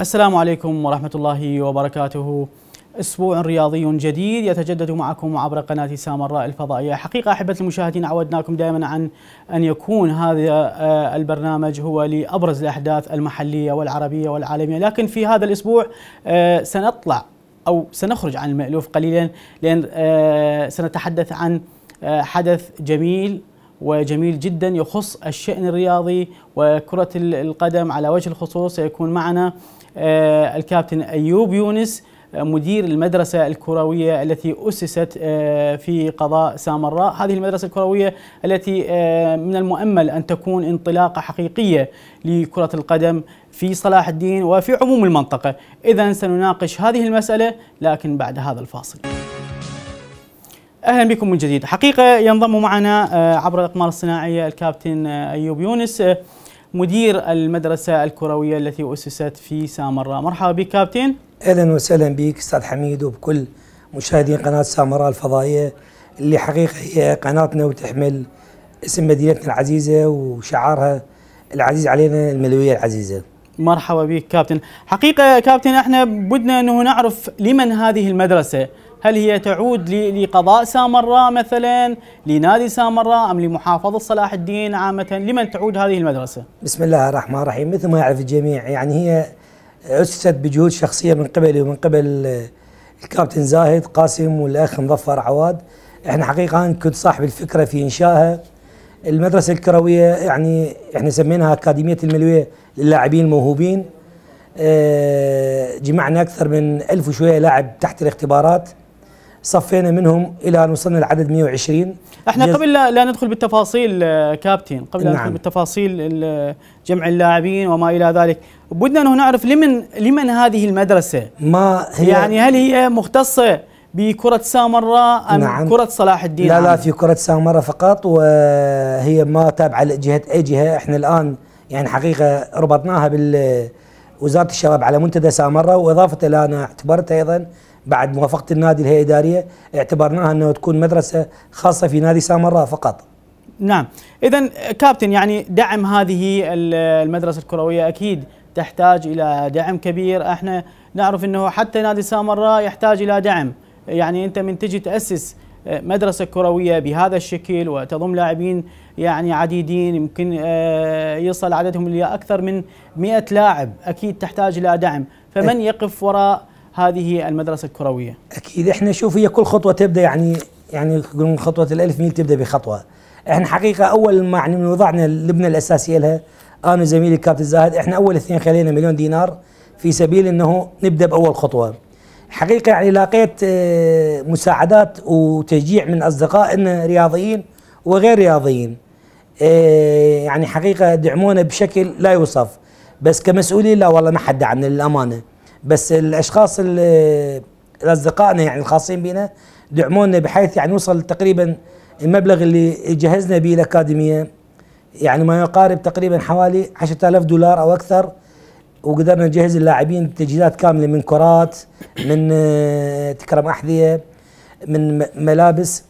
السلام عليكم ورحمة الله وبركاته. أسبوع رياضي جديد يتجدد معكم عبر قناة سامراء الفضائية. حقيقة أحبة المشاهدين عودناكم دائما عن أن يكون هذا آه، البرنامج هو لأبرز الأحداث المحلية والعربية والعالمية. لكن في هذا الأسبوع آه، سنطلع أو سنخرج عن المألوف قليلا لأن آه، سنتحدث عن حدث جميل وجميل جدا يخص الشأن الرياضي وكرة القدم على وجه الخصوص. سيكون معنا الكابتن أيوب يونس مدير المدرسة الكروية التي أسست آه، في قضاء سامراء. هذه المدرسة الكروية التي آه، من المؤمل أن تكون انطلاقة حقيقية لكرة القدم في صلاح الدين وفي عموم المنطقة. إذا سنناقش هذه المسألة لكن بعد هذا الفاصل. أهلا بكم من جديد. حقيقة ينضم معنا آه، عبر الإقمار الصناعية الكابتن أيوب يونس. مدير المدرسة الكروية التي أسست في سامراء مرحبا بك كابتن أهلا وسهلا بك أستاذ حميد وبكل مشاهدين قناة سامراء الفضائية اللي حقيقة هي قناتنا وتحمل اسم مدينتنا العزيزة وشعارها العزيز علينا الملوية العزيزة. مرحبا بك كابتن، حقيقة كابتن إحنا بدنا إنه نعرف لمن هذه المدرسة؟ هل هي تعود لقضاء سامراء مثلا لنادي سامراء أم لمحافظة صلاح الدين عامة؟ لمن تعود هذه المدرسة؟ بسم الله الرحمن الرحيم. مثل ما يعرف الجميع يعني هي أسست بجهود شخصية من قبلي ومن قبل الكابتن زاهد قاسم والأخ مظفر عواد. إحنا حقيقة كنت صاحب الفكرة في إنشائها. المدرسة الكروية يعني إحنا سميناها أكاديمية الملوية للاعبين الموهوبين. آه جمعنا أكثر من ألف وشوية لاعب تحت الاختبارات. صفينا منهم إلى أن وصلنا لعدد 120 إحنا قبل لا, لا ندخل بالتفاصيل آه، كابتن قبل لا نعم. ندخل بالتفاصيل جمع اللاعبين وما إلى ذلك. بدنا انه نعرف لمن لمن هذه المدرسة؟ ما هي يعني هل هي مختصة بكرة سامراء أم نعم. كرة صلاح الدين؟ لا لا في كرة سامراء فقط وهي ما تابعة لجهة أي جهة. إحنا الآن يعني حقيقة ربطناها بالوزارة الشباب على منتدى سامراء وإضافة إلى أنا اعتبرت أيضا بعد موافقه النادي الهيئة الإدارية اعتبرناها انه تكون مدرسة خاصة في نادي سامراء فقط. نعم، اذا كابتن يعني دعم هذه المدرسة الكروية أكيد تحتاج إلى دعم كبير، إحنا نعرف إنه حتى نادي سامراء يحتاج إلى دعم، يعني أنت من تجي تأسس مدرسة كروية بهذا الشكل وتضم لاعبين يعني عديدين يمكن آه، يصل عددهم إلى أكثر من 100 لاعب أكيد تحتاج إلى دعم. فمن يقف وراء هذه المدرسة الكروية. أكيد. إحنا شوف هي كل خطوة تبدأ يعني يعني من خطوة الألف ميل تبدأ بخطوة. إحنا حقيقة أول ما يعني وضعنا اللبنة الأساسية لها أنا وزميلي الكابتن زاهد إحنا أول اثنين خلينا مليون دينار في سبيل أنه نبدأ بأول خطوة. حقيقة يعني لاقيت آه، مساعدات وتشجيع من أصدقائنا رياضيين وغير رياضيين. آه، يعني حقيقة دعمونا بشكل لا يوصف بس كمسؤولين لا والله ما حد دعمنا للأمانة. بس الأشخاص الأصدقائنا يعني الخاصين بنا دعمونا بحيث يعني وصل تقريبا المبلغ اللي جهزنا به الأكاديمية. يعني ما يقارب تقريبا حوالي 10000 دولار أو أكثر وقدرنا نجهز اللاعبين تجهيزات كاملة من كرات من آه، تكرم أحذية من ملابس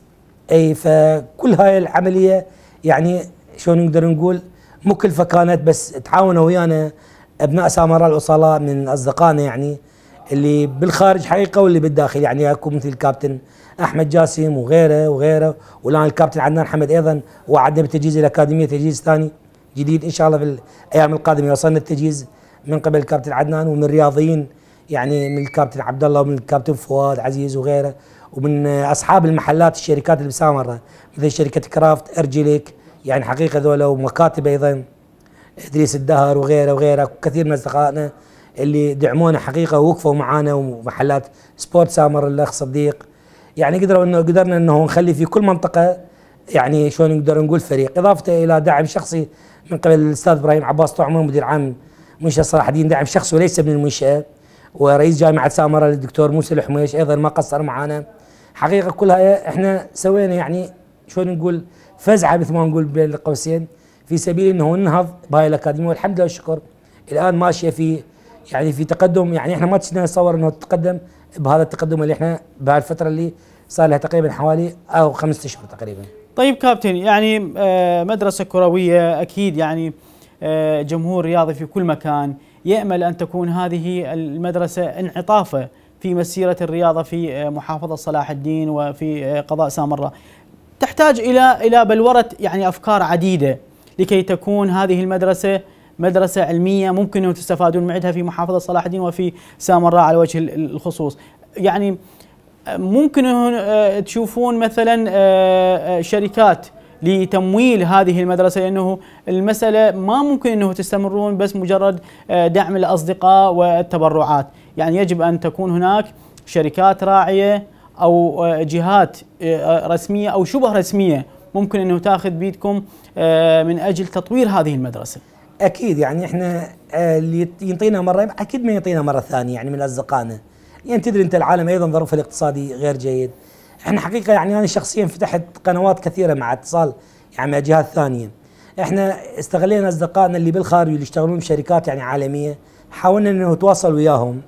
اي فكل هاي العملية. يعني شلون نقدر نقول مكلفه كانت بس تعاونوا ويانا ابناء سامراء الاصلاء من اصدقائنا يعني اللي بالخارج حقيقة واللي بالداخل. يعني أكو مثل الكابتن أحمد جاسم وغيره وغيره والآن الكابتن عدنان حمد أيضا وعدنا بالتجهيز الاكاديميه تجهيز ثاني جديد إن شاء الله في الأيام القادمة. يوصلنا التجهيز من قبل الكابتن عدنان ومن رياضيين يعني من الكابتن عبد الله ومن الكابتن فؤاد عزيز وغيره ومن أصحاب المحلات الشركات اللي بسامرة مثل شركة كرافت أرجليك يعني حقيقة ذولا ومكاتب أيضا. إدريس الدهر وغيره وغيره كثير من أصدقائنا اللي دعمونا حقيقة ووقفوا معانا ومحلات سبورت سامر الأخ صديق. يعني قدروا انه قدرنا إنه نخلي في كل منطقة يعني شلون نقدر نقول فريق. إضافة إلى دعم شخصي من قبل الأستاذ إبراهيم عباس طعمه مدير عام منشأة صلاح الدين دعم شخصي وليس من المنشأة ورئيس جامعة سامره الدكتور موسى الحميش أيضا ما قصر معنا حقيقة كلها إحنا سوينا يعني شلون نقول فزعة مثل ما نقول بين قوسين في سبيل إنه ننهض. بهاي الاكاديميه والحمد لله والشكر. الآن ماشية في يعني في تقدم. يعني إحنا ما نتصور إنه تتقدم بهذا التقدم اللي إحنا بهالفتره اللي صار لها تقريبا حوالي أو خمسة أشهر تقريبا. طيب كابتن يعني آه، مدرسة كروية أكيد يعني آه، جمهور رياضي في كل مكان. يأمل أن تكون هذه المدرسة انعطافة في مسيرة الرياضة في محافظة صلاح الدين وفي قضاء سامراء. تحتاج إلى إلى بلورة يعني أفكار عديدة. لكي تكون هذه المدرسة مدرسة علمية ممكن أن تستفادون معها في محافظة صلاح الدين وفي سامراء على وجه الخصوص. يعني ممكن آه، تشوفون مثلا آه، آه، شركات لتمويل هذه المدرسة لأنه المسألة ما ممكن أنه تستمرون بس مجرد دعم الأصدقاء والتبرعات، يعني يجب أن تكون هناك شركات راعية أو جهات رسمية أو شبه رسمية ممكن إنه تاخذ بيدكم من أجل تطوير هذه المدرسة. أكيد يعني إحنا اللي ينطينا مرة أكيد ما يعطينا مرة ثانية يعني من أصدقائنا. يعني تدري أنت العالم أيضا ظروفه الاقتصادي غير جيد إحنا حقيقة يعني أنا شخصيا فتحت قنوات كثيرة مع اتصال يعني مع جهات ثانية إحنا استغلينا أصدقائنا اللي بالخارج واللي يشتغلون بشركات يعني عالمية حاولنا إنه نتواصل وياهم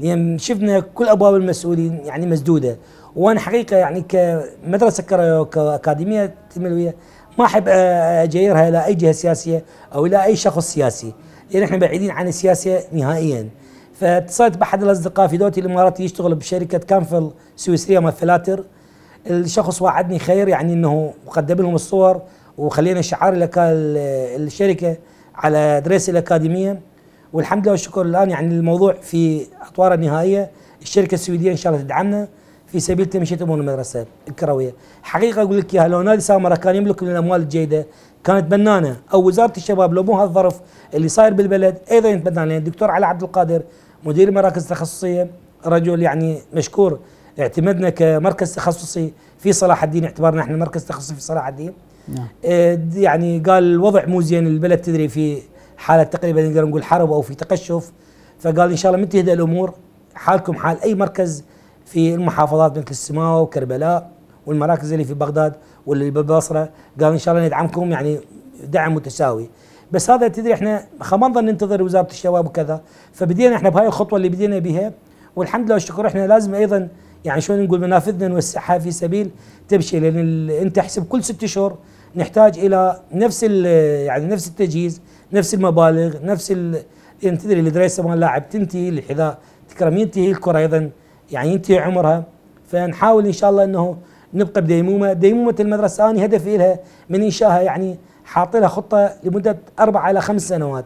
لأن شفنا كل أبواب المسؤولين يعني مسدودة وأنا حقيقة يعني كمدرسه كاكاديميه تنمويه ما أحب أجيرها إلى أي جهة سياسية أو إلى أي شخص سياسي لأن إحنا بعيدين عن السياسة نهائيا. فاتصلت بأحد الأصدقاء في دوله الإمارات يشتغل بشركة كانفل سويسرية مال فلاتر. الشخص وعدني خير يعني إنه قدم لهم الصور وخلينا شعار الشركة على دريس الأكاديمية. والحمد لله والشكر الآن يعني الموضوع في أطواره النهائية. الشركة السويدية إن شاء الله تدعمنا. في سبيل تمشية أمور المدرسة. الكرويه، حقيقة أقول لك إياها لو نادي سامره كان يملك الاموال الجيده كانت بنانة. أو وزارة الشباب لو مو هذا الظرف اللي صاير بالبلد أيضا يتبنى لأن الدكتور علي عبد القادر مدير المراكز التخصصيه رجل يعني مشكور. اعتمدنا كمركز تخصصي في صلاح الدين. اعتبرنا إحنا مركز تخصصي في صلاح الدين. نعم. آه يعني قال الوضع مو زين البلد تدري في حالة تقريبا نقدر نقول حرب أو في تقشف. فقال إن شاء الله من تهدى الأمور. حالكم حال أي مركز في المحافظات مثل السماوه وكربلاء والمراكز اللي في بغداد واللي بالبصره قال إن شاء الله ندعمكم يعني دعم متساوي. بس هذا تدري إحنا ما نظل ننتظر وزارة الشباب وكذا. فبدينا إحنا بهاي الخطوة اللي بدينا بها والحمد لله والشكر إحنا لازم أيضا يعني شلون نقول منافذنا نوسعها في سبيل تمشي. لأن أنت أحسب كل ست اشهر نحتاج إلى نفس يعني نفس التجهيز نفس المبالغ نفس يعني تدري الدريسه مال اللاعب تنتهي الحذاء تكرم ينتهي الكرة أيضا يعني ينتهي عمرها. فنحاول إن شاء الله إنه نبقى بديمومة. ديمومة المدرسة أنا هدفي لها من انشائها يعني حاط لها خطة لمدة أربع إلى خمس سنوات.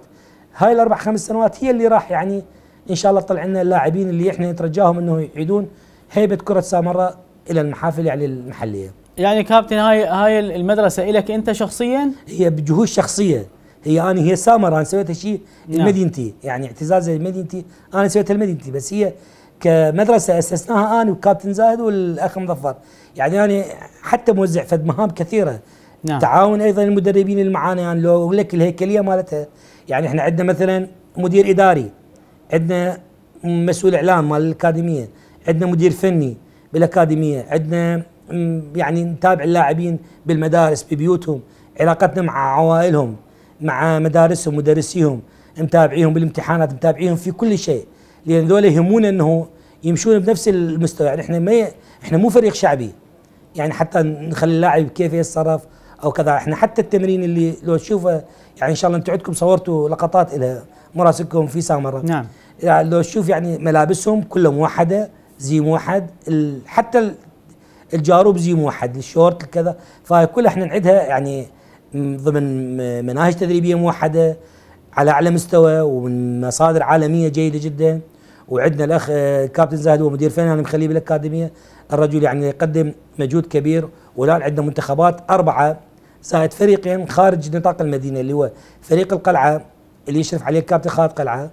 هاي الأربع خمس سنوات هي اللي راح يعني إن شاء الله تطلع لنا اللاعبين اللي إحنا نترجاهم إنه يعيدون هيبة كرة سامراء إلى المحافل يعني المحلية. يعني كابتن هاي هاي المدرسة لك أنت شخصيا؟ هي بجهود شخصية. هي أنا هي سامراء. أنا سويتها شيء نعم. لمدينتي يعني اعتزاز لمدينتي أنا سويتها لمدينتي بس هي كمدرسة أسسناها أنا وكابتن زاهد والأخ مظفر. يعني أنا حتى موزع فد مهام كثيرة. نعم. تعاون أيضا المدربين اللي معانا يعني لو أقول لك الهيكلية مالتها. يعني إحنا عندنا مثلا مدير إداري عندنا مسؤول إعلام مال الأكاديمية عندنا مدير فني بالأكاديمية عندنا يعني نتابع اللاعبين بالمدارس ببيوتهم علاقتنا مع عوائلهم مع مدارسهم مدرسيهم متابعيهم بالامتحانات متابعيهم في كل شيء. لأن ذولا يهمونا إنه يمشون بنفس المستوى. يعني إحنا ما إحنا مو فريق شعبي. يعني حتى نخلي اللاعب كيف يتصرف أو كذا. إحنا حتى التمرين اللي لو تشوفه يعني إن شاء الله أنتم عندكم صورتوا لقطات إلى مراسلكم في سامرة. نعم. يعني لو تشوف يعني ملابسهم كلها موحده زي موحد حتى الجاروب زي موحد الشورت كذا. فهي كلها إحنا نعدها يعني ضمن مناهج تدريبية موحدة على أعلى مستوى ومن مصادر عالمية جيدة جدا. وعندنا الأخ كابتن زاهد هو مدير فني أنا مخليه بالأكاديمية. الرجل يعني يقدم مجهود كبير والآن عندنا منتخبات أربعة. زائد فريقين خارج نطاق المدينة اللي هو فريق القلعة اللي يشرف عليه الكابتن خالد قلعة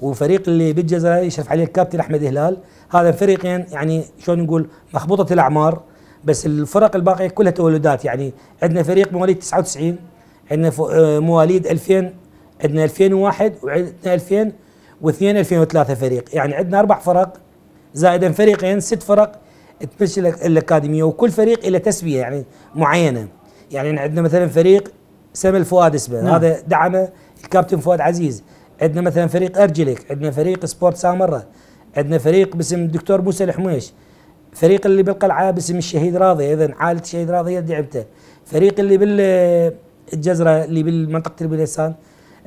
وفريق اللي بالجزائر يشرف عليه الكابتن أحمد هلال. هذا فريقين يعني شلون نقول مخبوطة الأعمار بس الفرق الباقية كلها تولدات. يعني عندنا فريق مواليد 99 عندنا آه، مواليد 2000 عندنا 2001 وعندنا 2002 2003 فريق. يعني عندنا أربع فرق زائدا فريقين ست فرق تمشي الاكاديميه وكل فريق له تسميه يعني معينة. يعني عندنا مثلا فريق سمل فؤاد اسمه. نعم. هذا دعمه الكابتن فؤاد عزيز. عندنا مثلا فريق ارجلك عندنا فريق سبورت سامره عندنا فريق باسم الدكتور موسى الحميش. فريق اللي بالقلعة باسم الشهيد راضي اذا عائلة الشهيد راضي دعمته فريق اللي بالجزره اللي بالمنطقة البليسان.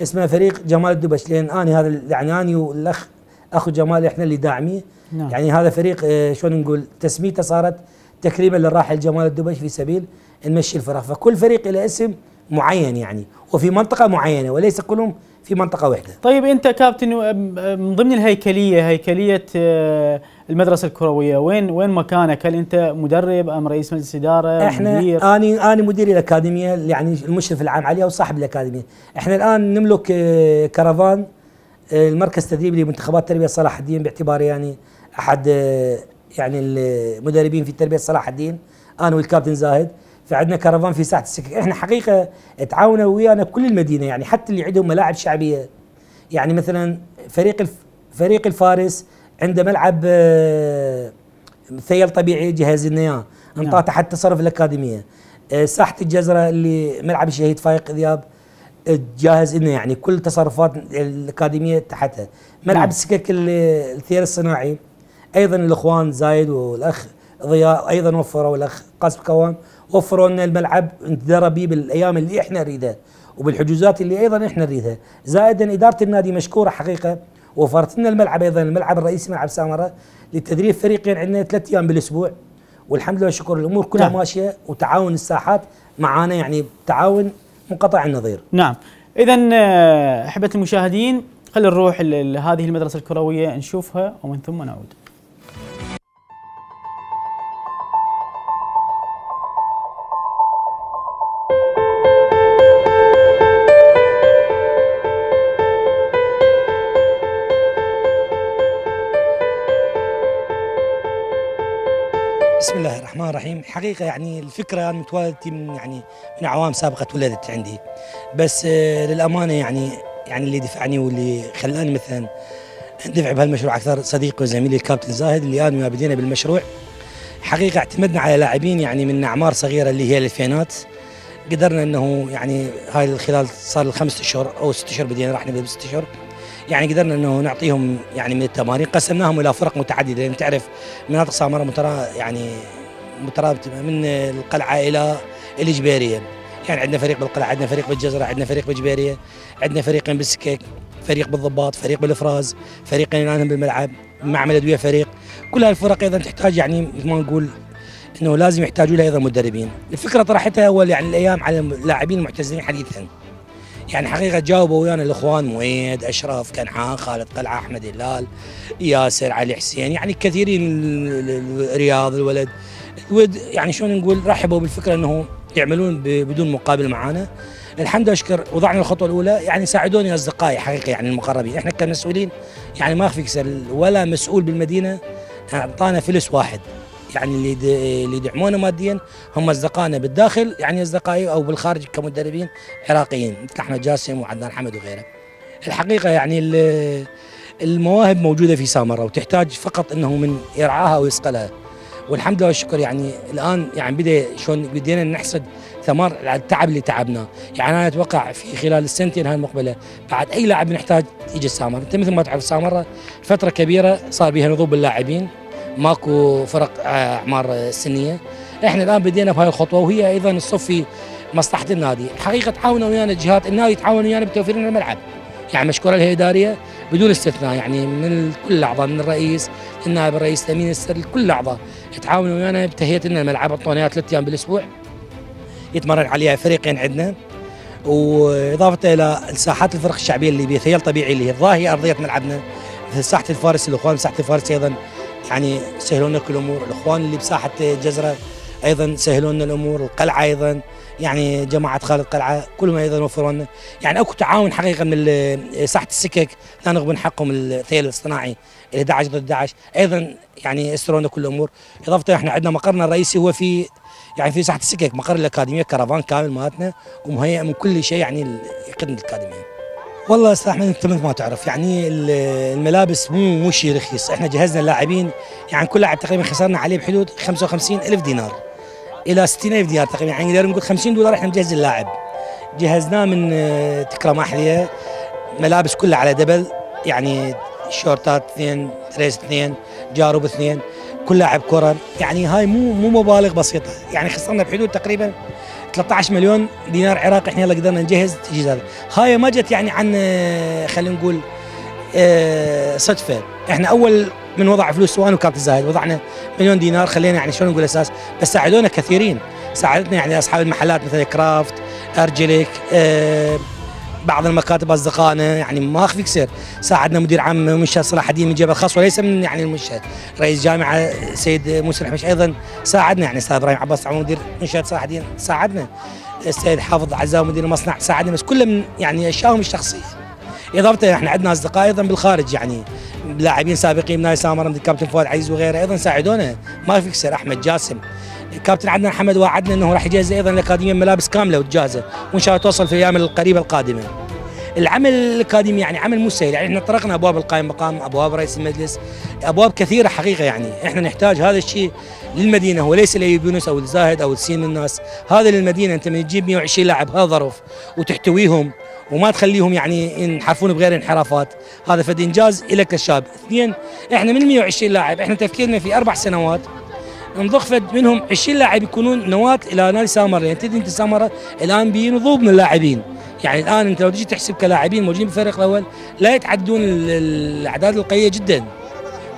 اسمه فريق جمال الدبش. لأن أنا هذا يعني اني والاخ أخو جمال إحنا اللي داعميه. نعم. يعني هذا فريق آه، شلون نقول تسميته صارت تكريما للراحل جمال الدبش في سبيل نمشي الفرق فكل فريق له اسم معين يعني وفي منطقة معينة وليس كلهم في منطقة واحدة طيب أنت كابتن من ضمن الهيكلية هيكلية آه، المدرسة الكروية وين وين مكانك؟ هل أنت مدرب أم رئيس مجلس إدارة؟ إحنا مدير؟ اني أنا مدير الأكاديمية يعني المشرف العام عليها وصاحب الأكاديمية إحنا الآن نملك آه، كرفان آه، المركز التدريبي لمنتخبات تربية صلاح الدين باعتباري يعني أحد يعني المدربين في تربية صلاح الدين أنا والكابتن زاهد فعندنا كرفان في ساحة السكك إحنا حقيقة تعاونوا ويانا بكل المدينة يعني حتى اللي عندهم ملاعب شعبية يعني مثلا فريق الف فريق الفارس عنده ملعب آه، ثيل طبيعي لنا اياه انطاه نعم. تحت تصرف الأكاديمية. آه، ساحة الجزرة اللي ملعب الشهيد فايق ذياب جاهز لنا يعني كل تصرفات الأكاديمية تحتها. ملعب نعم. السكك الثير الصناعي أيضا الإخوان زايد والأخ ضياء أيضا وفروا والاخ قاسم كوان وفروا لنا الملعب نتدرب به بالأيام اللي إحنا نريدها وبالحجوزات اللي أيضا إحنا نريدها. زائدا إدارة النادي مشكورة حقيقة. وفرت لنا الملعب أيضا الملعب الرئيسي ملعب سامرة للتدريب فريقين عندنا ثلاث أيام بالأسبوع والحمد لله والشكر الأمور كلها نعم. ماشية وتعاون الساحات معانا يعني تعاون منقطع النظير. نعم، اذا آه، احبه المشاهدين خلينا نروح هذه المدرسة الكروية نشوفها ومن ثم نعود. الرحمن الرحيم. حقيقة يعني الفكرة متوالدتي من يعني من أعوام سابقة ولدت عندي. بس آه، للأمانة يعني يعني اللي دفعني واللي خلاني مثلا أندفع بهالمشروع أكثر صديقي وزميلي الكابتن زاهد اللي أنا وياه بدينا بالمشروع. حقيقة اعتمدنا على لاعبين يعني من أعمار صغيرة اللي هي الألفينات قدرنا أنه يعني هاي خلال صار الخمس أشهر أو ست أشهر بدينا راح نبدأ بست أشهر. يعني قدرنا إنه نعطيهم يعني من التمارين. قسمناهم إلى فرق متعددة. لأن تعرف مناطق سامرة مترا يعني مترابطة من القلعة إلى الجبيريه يعني عندنا فريق بالقلعة عندنا فريق بالجزرة عندنا فريق بالجبيريه عندنا فريقين بالسكك فريق بالضباط فريق بالإفراز فريقين الان بالملعب معمل أدوية فريق. كل هالفرق أيضا تحتاج يعني مثل ما نقول إنه لازم يحتاجوا لها أيضا مدربين. الفكرة طرحتها أول يعني الأيام على اللاعبين المعتزلين حديثا. يعني حقيقة جاوبوا ويانا الإخوان مويد أشرف كنعان خالد قلعة أحمد هلال ياسر علي حسين يعني كثيرين رياض الولد. الود يعني شلون نقول رحبوا بالفكرة إنه يعملون بدون مقابل معانا الحمد لله أشكر وضعنا الخطوة الأولى يعني ساعدوني أصدقائي حقيقه يعني المقربين إحنا كمسؤولين يعني ما اخفيك ولا مسؤول بالمدينة أعطانا فلس واحد يعني اللي اللي يدعمونا ماديا هم أصدقائنا بالداخل يعني أصدقائي أو بالخارج كمدربين عراقيين مثل أحمد جاسم وعدنان حمد وغيره. الحقيقة يعني المواهب موجودة في سامره وتحتاج فقط إنه من يرعاها ويصقلها. والحمد لله والشكر. يعني الآن يعني بدأ شلون بدينا نحصد ثمار التعب اللي تعبناه، يعني أنا أتوقع في خلال السنتين هاي المقبلة بعد أي لاعب نحتاج يجي السامره، أنت مثل ما تعرف سامره فترة كبيرة صار بها نضوب اللاعبين. ماكو فرق آه، أعمار سنية. إحنا الآن بدينا بهاي الخطوة وهي أيضا الصف في مصلحة النادي. حقيقة تعاونوا ويانا جهات النادي تعاون ويانا بتوفير لنا الملعب. يعني مشكورة الهيئه الإدارية بدون استثناء يعني من كل الاعضاء من الرئيس النائب الرئيس الامين السر كل الاعضاء تعاونوا ويانا بتهيئة لنا الملعب اعطونا ثلاث أيام بالأسبوع يتمرن عليها فريقين عندنا. وإضافة إلى الساحات الفرق الشعبية اللي بثيل طبيعي اللي هي الظاهيه أرضية ملعبنا مثل ساحة الفارس الإخوان ساحة الفارس أيضا يعني سهلوا لنا كل الأمور. الإخوان اللي بساحة جزره أيضا سهلوا لنا الأمور القلعة أيضا. يعني جماعة خالد قلعة كلهم أيضا وفروا لنا يعني أكو تعاون حقيقة من ساحة السكك لا نغبن حقهم الثيل الصناعي ال 11 ضد 11 أيضا يعني يسروا لنا كل الأمور. إضافة إحنا عندنا مقرنا الرئيسي هو في يعني في ساحة السكك مقر الأكاديمية كرفان كامل مالتنا ومهيئ من كل شيء يعني يخدم الأكاديمية. والله أستاذ أحمد أنت مثل ما تعرف يعني الملابس مو مو شيء رخيص. إحنا جهزنا اللاعبين يعني كل لاعب تقريبا خسرنا عليه بحدود 55 ألف دينار. إلى 60 الف دينار تقريبا. يعني نقدر نقول 50 دولار إحنا نجهز اللاعب. جهزناه من آه، تكرم أحذية. ملابس كلها على double. يعني شورتات اثنين تريس اثنين جوراب اثنين. كل لاعب كرة. يعني هاي مو مو مبالغ بسيطة. يعني خسرنا بحدود تقريبا 13 مليون دينار عراقي إحنا يلا قدرنا نجهز تجهيز هذا. هاي ما جت يعني عن آه، خلينا نقول آه، صدفة. إحنا أول من وضع فلوس سواء وكابتن زاهد وضعنا مليون دينار خلينا يعني شلون نقول أساس؟ بس ساعدونا كثيرين. ساعدتنا يعني أصحاب المحلات مثل كرافت ارجلك أه بعض المكاتب أصدقائنا يعني ما اخفيك سر ساعدنا مدير عام منشاه صلاح الدين من جبل خاص وليس من يعني المنشأة. رئيس جامعة سيد موسى الحمش أيضا ساعدنا. يعني أستاذ إبراهيم عباس مدير منشأة صلاح الدين ساعدنا. السيد حافظ عزاو مدير المصنع ساعدنا. بس كله من يعني اشيائهم الشخصية. اضافه إحنا عندنا أصدقاء أيضا بالخارج يعني لاعبين سابقين ناي سامر الكابتن فؤاد عزيز وغيره أيضا ساعدونا. ما في كسر أحمد جاسم. الكابتن عدنان حمد وعدنا إنه راح يجهز أيضا الأكاديمية ملابس كاملة وتجهزه وإن شاء الله توصل في الأيام القريبة القادمة. العمل الأكاديمي يعني عمل مو سهل يعني إحنا طرقنا أبواب القائم مقام أبواب رئيس المجلس أبواب كثيرة حقيقة يعني. إحنا نحتاج هذا الشيء للمدينة وليس لايوب يونس أو الزاهد أو السين الناس. هذا للمدينة أنت من تجيب 120 لاعب هذا ظرف وتحتويهم. وما تخليهم يعني ينحرفون بغير انحرافات. هذا فد انجاز لك الشاب. اثنين إحنا من 120 لاعب إحنا تفكيرنا في أربع سنوات. نضخ فد منهم 20 لاعب يكونون نواة إلى نادي سامره يعني تدري أنت سامره الآن بينضوب من اللاعبين. يعني الآن أنت لو تجي تحسب كلاعبين موجودين بالفريق الأول لا يتعدون الأعداد القليلة جدا.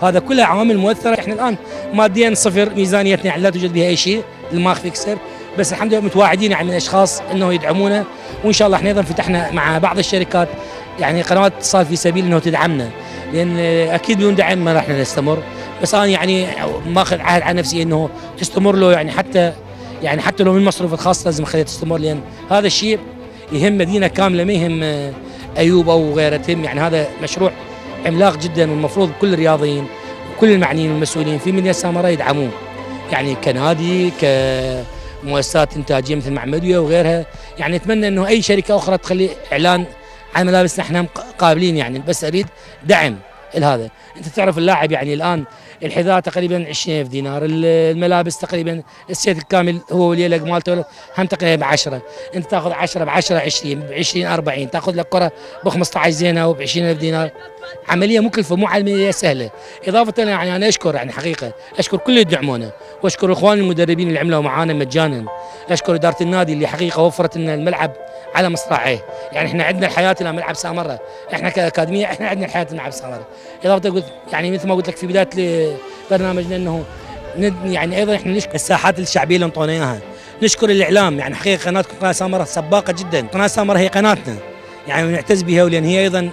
هذا كلها عوامل مؤثره إحنا الآن ماديا صفر ميزانيتنا يعني لا توجد بها أي شيء. ما في كسر بس الحمد لله متواعدين يعني من اشخاص انه يدعمونا وإن شاء الله إحنا أيضا فتحنا مع بعض الشركات يعني قنوات اتصال في سبيل إنه تدعمنا لأن أكيد بدون دعم ما راح نستمر. بس أنا يعني ماخذ عهد على نفسي إنه تستمر له يعني حتى يعني حتى لو من المصروف الخاص لازم اخليها تستمر لأن هذا الشيء يهم مدينة كاملة ما يهم أيوب أو غيره يعني هذا مشروع عملاق جدا والمفروض كل الرياضيين وكل المعنيين والمسؤولين في مدينة سامراء يدعموه. يعني كنادي كمؤسسات إنتاجية مثل معمديه وغيرها. يعني أتمنى إنه أي شركة أخرى تخلي إعلان عن ملابس نحن قابلين يعني. بس أريد دعم لهذا. أنت تعرف اللاعب يعني الآن الحذاء تقريبا 20000 دينار. الملابس تقريبا السيت الكامل هو واليلق مالته هم تقريبا ب 10 انت تاخذ 10 ب 10 20 ب 20 40 تاخذ لك كرة ب 15 زينة أو ب 20000 دينار. عملية مكلفه مو عملية سهلة. إضافة يعني أنا أشكر يعني حقيقة أشكر كل اللي يدعمونا وأشكر إخواني المدربين اللي عملوا معانا مجانا. أشكر إدارة النادي اللي حقيقة وفرت لنا الملعب على مصراعيه. يعني إحنا عندنا إلى ملعب سامرة. إحنا كأكاديمية إحنا عندنا الحياة ملعب سامرة. إضافة قلت يعني مثل ما قلت لك في بداية برنامجنا إنه يعني أيضا إحنا نشكر الساحات الشعبية اللي انطونا اياها نشكر الإعلام يعني حقيقة قناتكم قناة سامرة سباقة جدا. قناة سامرة هي قناتنا. يعني نعتز بها ولأن هي أيضا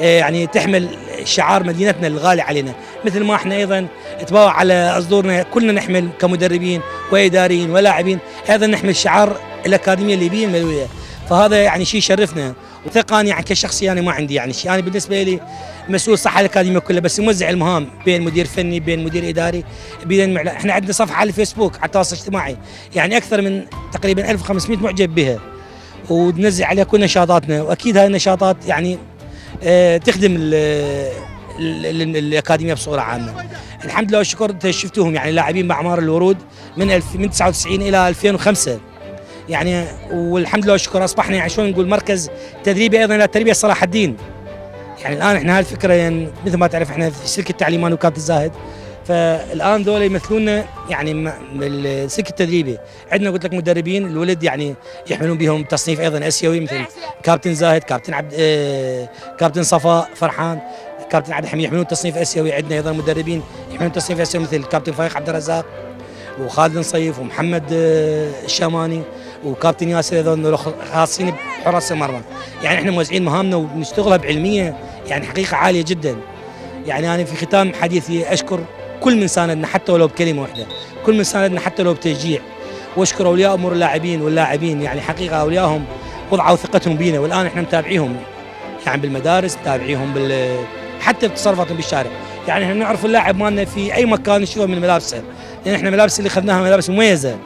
آه، يعني تحمل شعار مدينتنا الغالي علينا. مثل ما إحنا أيضا تباوع على أصدورنا كلنا نحمل كمدربين وإداريين ولاعبين. أيضا نحمل شعار الأكاديمية الليبية الملوية. فهذا يعني شيء يشرفنا. وثقة يعني كشخصي أنا ما عندي يعني شيء. أنا بالنسبة لي مسؤول صح الأكاديمية كلها بس موزع المهام بين مدير فني بين مدير إداري بين معلن. إحنا عندنا صفحة على الفيسبوك على التواصل الاجتماعي. يعني أكثر من تقريبا 1500 معجب بها. وننزل عليها كل نشاطاتنا. وأكيد هاي النشاطات يعني آه تخدم الأكاديمية بصورة عامة. الحمد لله والشكر شفتوهم يعني لاعبين بأعمار الورود من ألف من 99 إلى 2005 يعني والحمد لله والشكر أصبحنا يعني شلون نقول مركز تدريبي أيضا للتربيه صلاح الدين. يعني الآن إحنا هاي الفكرة يعني مثل ما تعرف إحنا في سلك التعليم أنا وكابتن الزاهد فالآن دول يمثلونا يعني بالسلك التدريبي. عندنا قلت لك مدربين الولد يعني يحملون بهم تصنيف أيضا آسيوي مثل كابتن زاهد كابتن عبد آه كابتن صفاء فرحان كابتن عبد الحميد يحملون تصنيف آسيوي. عندنا أيضا مدربين يحملون تصنيف آسيوي مثل كابتن فايق عبد الرزاق وخالد نصيف ومحمد آه الشاماني. وكابتن ياسر أيضا خاصين بحراس المرمى. يعني إحنا موزعين مهامنا ونشتغلها بعلميه يعني حقيقة عالية جدا. يعني أنا في ختام حديثي أشكر كل من ساندنا حتى ولو بكلمة واحدة. كل من ساندنا حتى لو بتشجيع. وأشكر أولياء أمور اللاعبين واللاعبين يعني حقيقة أوليائهم وضعوا ثقتهم بينا. والآن إحنا متابعيهم يعني بالمدارس متابعيهم بال حتى بتصرفاتهم بالشارع. يعني إحنا نعرف اللاعب مالنا في أي مكان نشوفه من ملابسه لأن إحنا ملابس اللي اخذناها ملابس مميزة.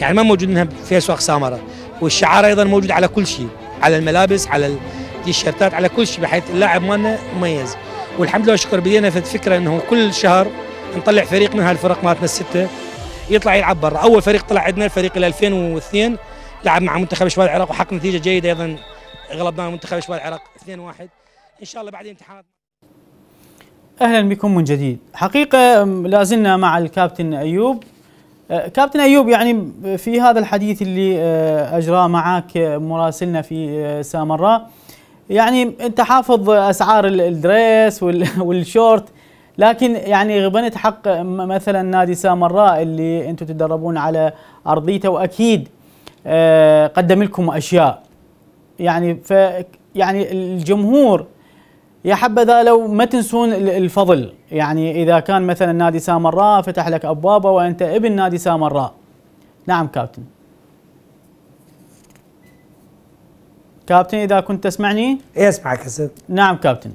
يعني ما موجود منها في اسواق سامرة. والشعار أيضا موجود على كل شيء على الملابس على التيشيرتات على كل شيء بحيث اللاعب مالنا مميز. والحمد لله والشكر بدينا في الفكرة إنه كل شهر نطلع فريق من هالفرق مالتنا الستة يطلع يلعب برا. أول فريق طلع عندنا الفريق ال 2002 لعب مع منتخب شمال العراق وحقق نتيجة جيدة أيضا غلبنا منتخب شمال العراق 2-1 إن شاء الله بعد الامتحانات أهلا بكم من جديد. حقيقة لازلنا مع الكابتن أيوب. كابتن أيوب يعني في هذا الحديث اللي آه، أجراه معك مراسلنا في آه، سامراء. يعني أنت حافظ أسعار الدريس والشورت لكن يعني غبنت حق مثلا نادي سامراء اللي أنتم تدربون على أرضيته وأكيد قدم لكم أشياء. يعني ف يعني الجمهور يا حبذا لو ما تنسون الفضل. يعني إذا كان مثلا نادي سامراء فتح لك أبوابه وأنت ابن نادي سامراء. نعم كابتن. كابتن إذا كنت تسمعني؟ إيه أسمعك هسه نعم كابتن.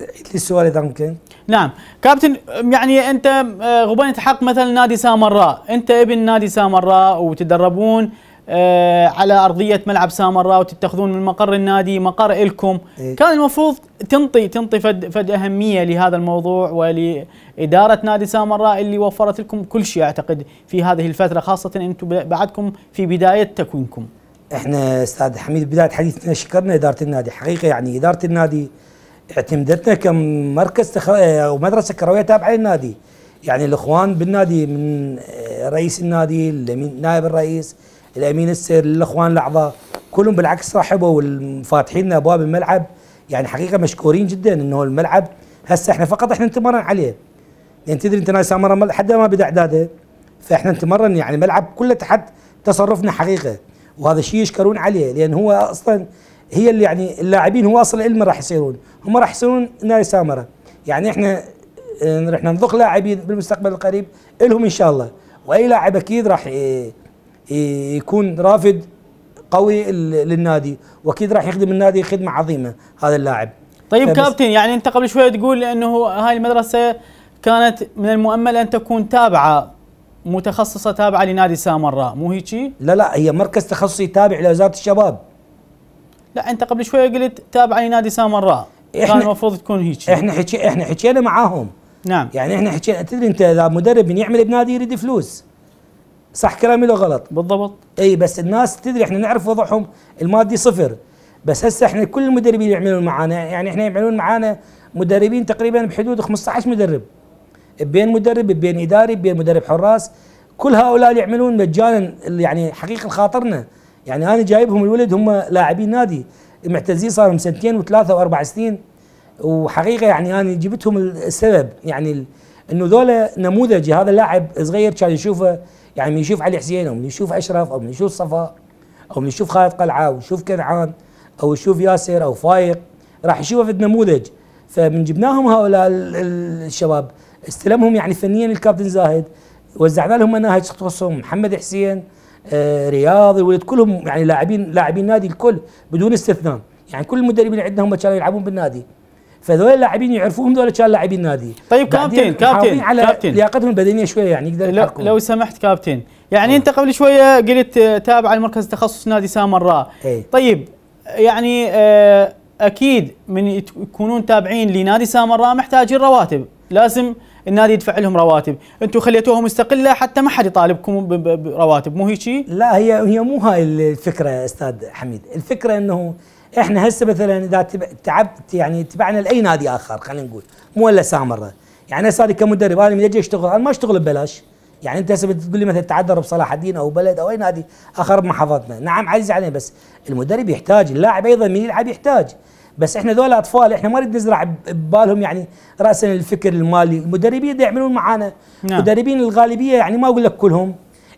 لي السؤال إذا ممكن. نعم. كابتن يعني أنت آه، غبنت حق مثلا نادي سامراء. أنت ابن نادي سامراء وتدربون. على أرضية ملعب سامراء وتتخذون من مقر النادي مقر إلكم إيه؟ كان المفروض تنطي تنطي فد, فد أهمية لهذا الموضوع ولإدارة نادي سامراء اللي وفرت لكم كل شيء أعتقد في هذه الفترة خاصة أنتم بعدكم في بداية تكوينكم. إحنا أستاذ حميد بداية حديثنا شكرنا إدارة النادي حقيقة يعني إدارة النادي اعتمدتنا كمركز تخ... أو مدرسه كروية تابعة للنادي يعني الإخوان بالنادي من رئيس النادي نائب الرئيس الأمين السر الإخوان الأعضاء كلهم بالعكس رحبوا والفاتحين لنا أبواب الملعب. يعني حقيقة مشكورين جدا إنه الملعب هسه إحنا فقط إحنا نتمرن عليه. يعني تدري أنت ناس سامره لحد ما بدأ اعداده فإحنا نتمرن يعني الملعب كله تحت تصرفنا حقيقة. وهذا الشيء يشكرون عليه لأن هو أصلا هي اللي يعني اللاعبين هو أصلا علم راح يصيرون. هم راح يصيرون نادي سامره يعني إحنا رح ننضخ لاعبين بالمستقبل القريب لهم إن شاء الله. وأي لاعب أكيد راح يكون رافد قوي للنادي وأكيد راح يخدم النادي خدمة عظيمة هذا اللاعب. طيب كابتن يعني أنت قبل شوية تقول إنه هاي المدرسة كانت من المؤمل أن تكون تابعة متخصصة تابعة لنادي سامراء مو هيك؟ لا لا هي مركز تخصصي تابع لوزارة الشباب. لا أنت قبل شوية قلت تابعة لنادي سامراء كان المفروض تكون هيك. إحنا حكي إحنا حكينا معاهم. نعم. يعني إحنا حكينا تدري أنت إذا مدرب يعمل بنادي يريد فلوس صح كلامي لو غلط؟ بالضبط. إي بس الناس تدري إحنا نعرف وضعهم المادي صفر. بس هسه إحنا كل المدربين اللي يعملون معانا يعني إحنا يعملون معانا مدربين تقريبا بحدود 15 مدرب. بين مدرب بين إداري بين مدرب حراس. كل هؤلاء اللي يعملون مجانا يعني حقيقة خاطرنا. يعني أنا جايبهم الولد هم لاعبين نادي معتزين صار من سنتين وثلاثة وأربع سنين. وحقيقة يعني أنا جبتهم السبب. يعني إنه ذولا نموذج هذا اللاعب صغير كان يشوفه يعني من يشوف علي حسين أو من يشوف أشرف أو من يشوف صفا أو من يشوف خالد قلعة أو يشوف كنعان أو يشوف ياسر أو فايق راح يشوفه في نموذج فمن جبناهم هؤلاء الشباب استلمهم يعني فنيا الكابتن زاهد وزعنا لهم مناهج تخصهم محمد حسين آه رياض الولد كلهم يعني لاعبين لاعبين نادي الكل بدون استثناء. يعني كل المدربين عندنا هم كانوا يلعبون بالنادي. فذول اللاعبين يعرفوهم ذول كانوا لاعبين نادي. طيب كابتن كابتن على كابتن. لياقتهم البدنية شوية يعني يقدر لو, لو سمحت كابتن. يعني أنت قبل شوية قلت تابع المركز التخصص نادي سامراء. إيه؟ طيب يعني آه أكيد من يكونون تابعين لنادي سامراء محتاجين رواتب. لازم النادي يدفع لهم رواتب. أنتم خليتوها مستقلة حتى ما حد يطالبكم برواتب. مو هيك لا هي هي مو هاي الفكرة أستاذ حميد. الفكرة إنه إحنا هسه مثلا إذا تعبت يعني تبعنا لأي نادي آخر خلينا نقول مو إلا سامره يعني هسه كمدرب أنا من أجي اشتغل أنا ما اشتغل ببلاش. يعني أنت هسه بتقول لي مثلا تعذر بصلاح الدين أو بلد أو أي نادي آخر بمحافظتنا. نعم عزيز عليه بس المدرب يحتاج اللاعب أيضا من يلعب يحتاج. بس إحنا ذول أطفال إحنا ما نريد نزرع ببالهم يعني راسا الفكر المالي. المدربين يعملون معانا. نعم. مدربين الغالبية يعني ما أقول لك كلهم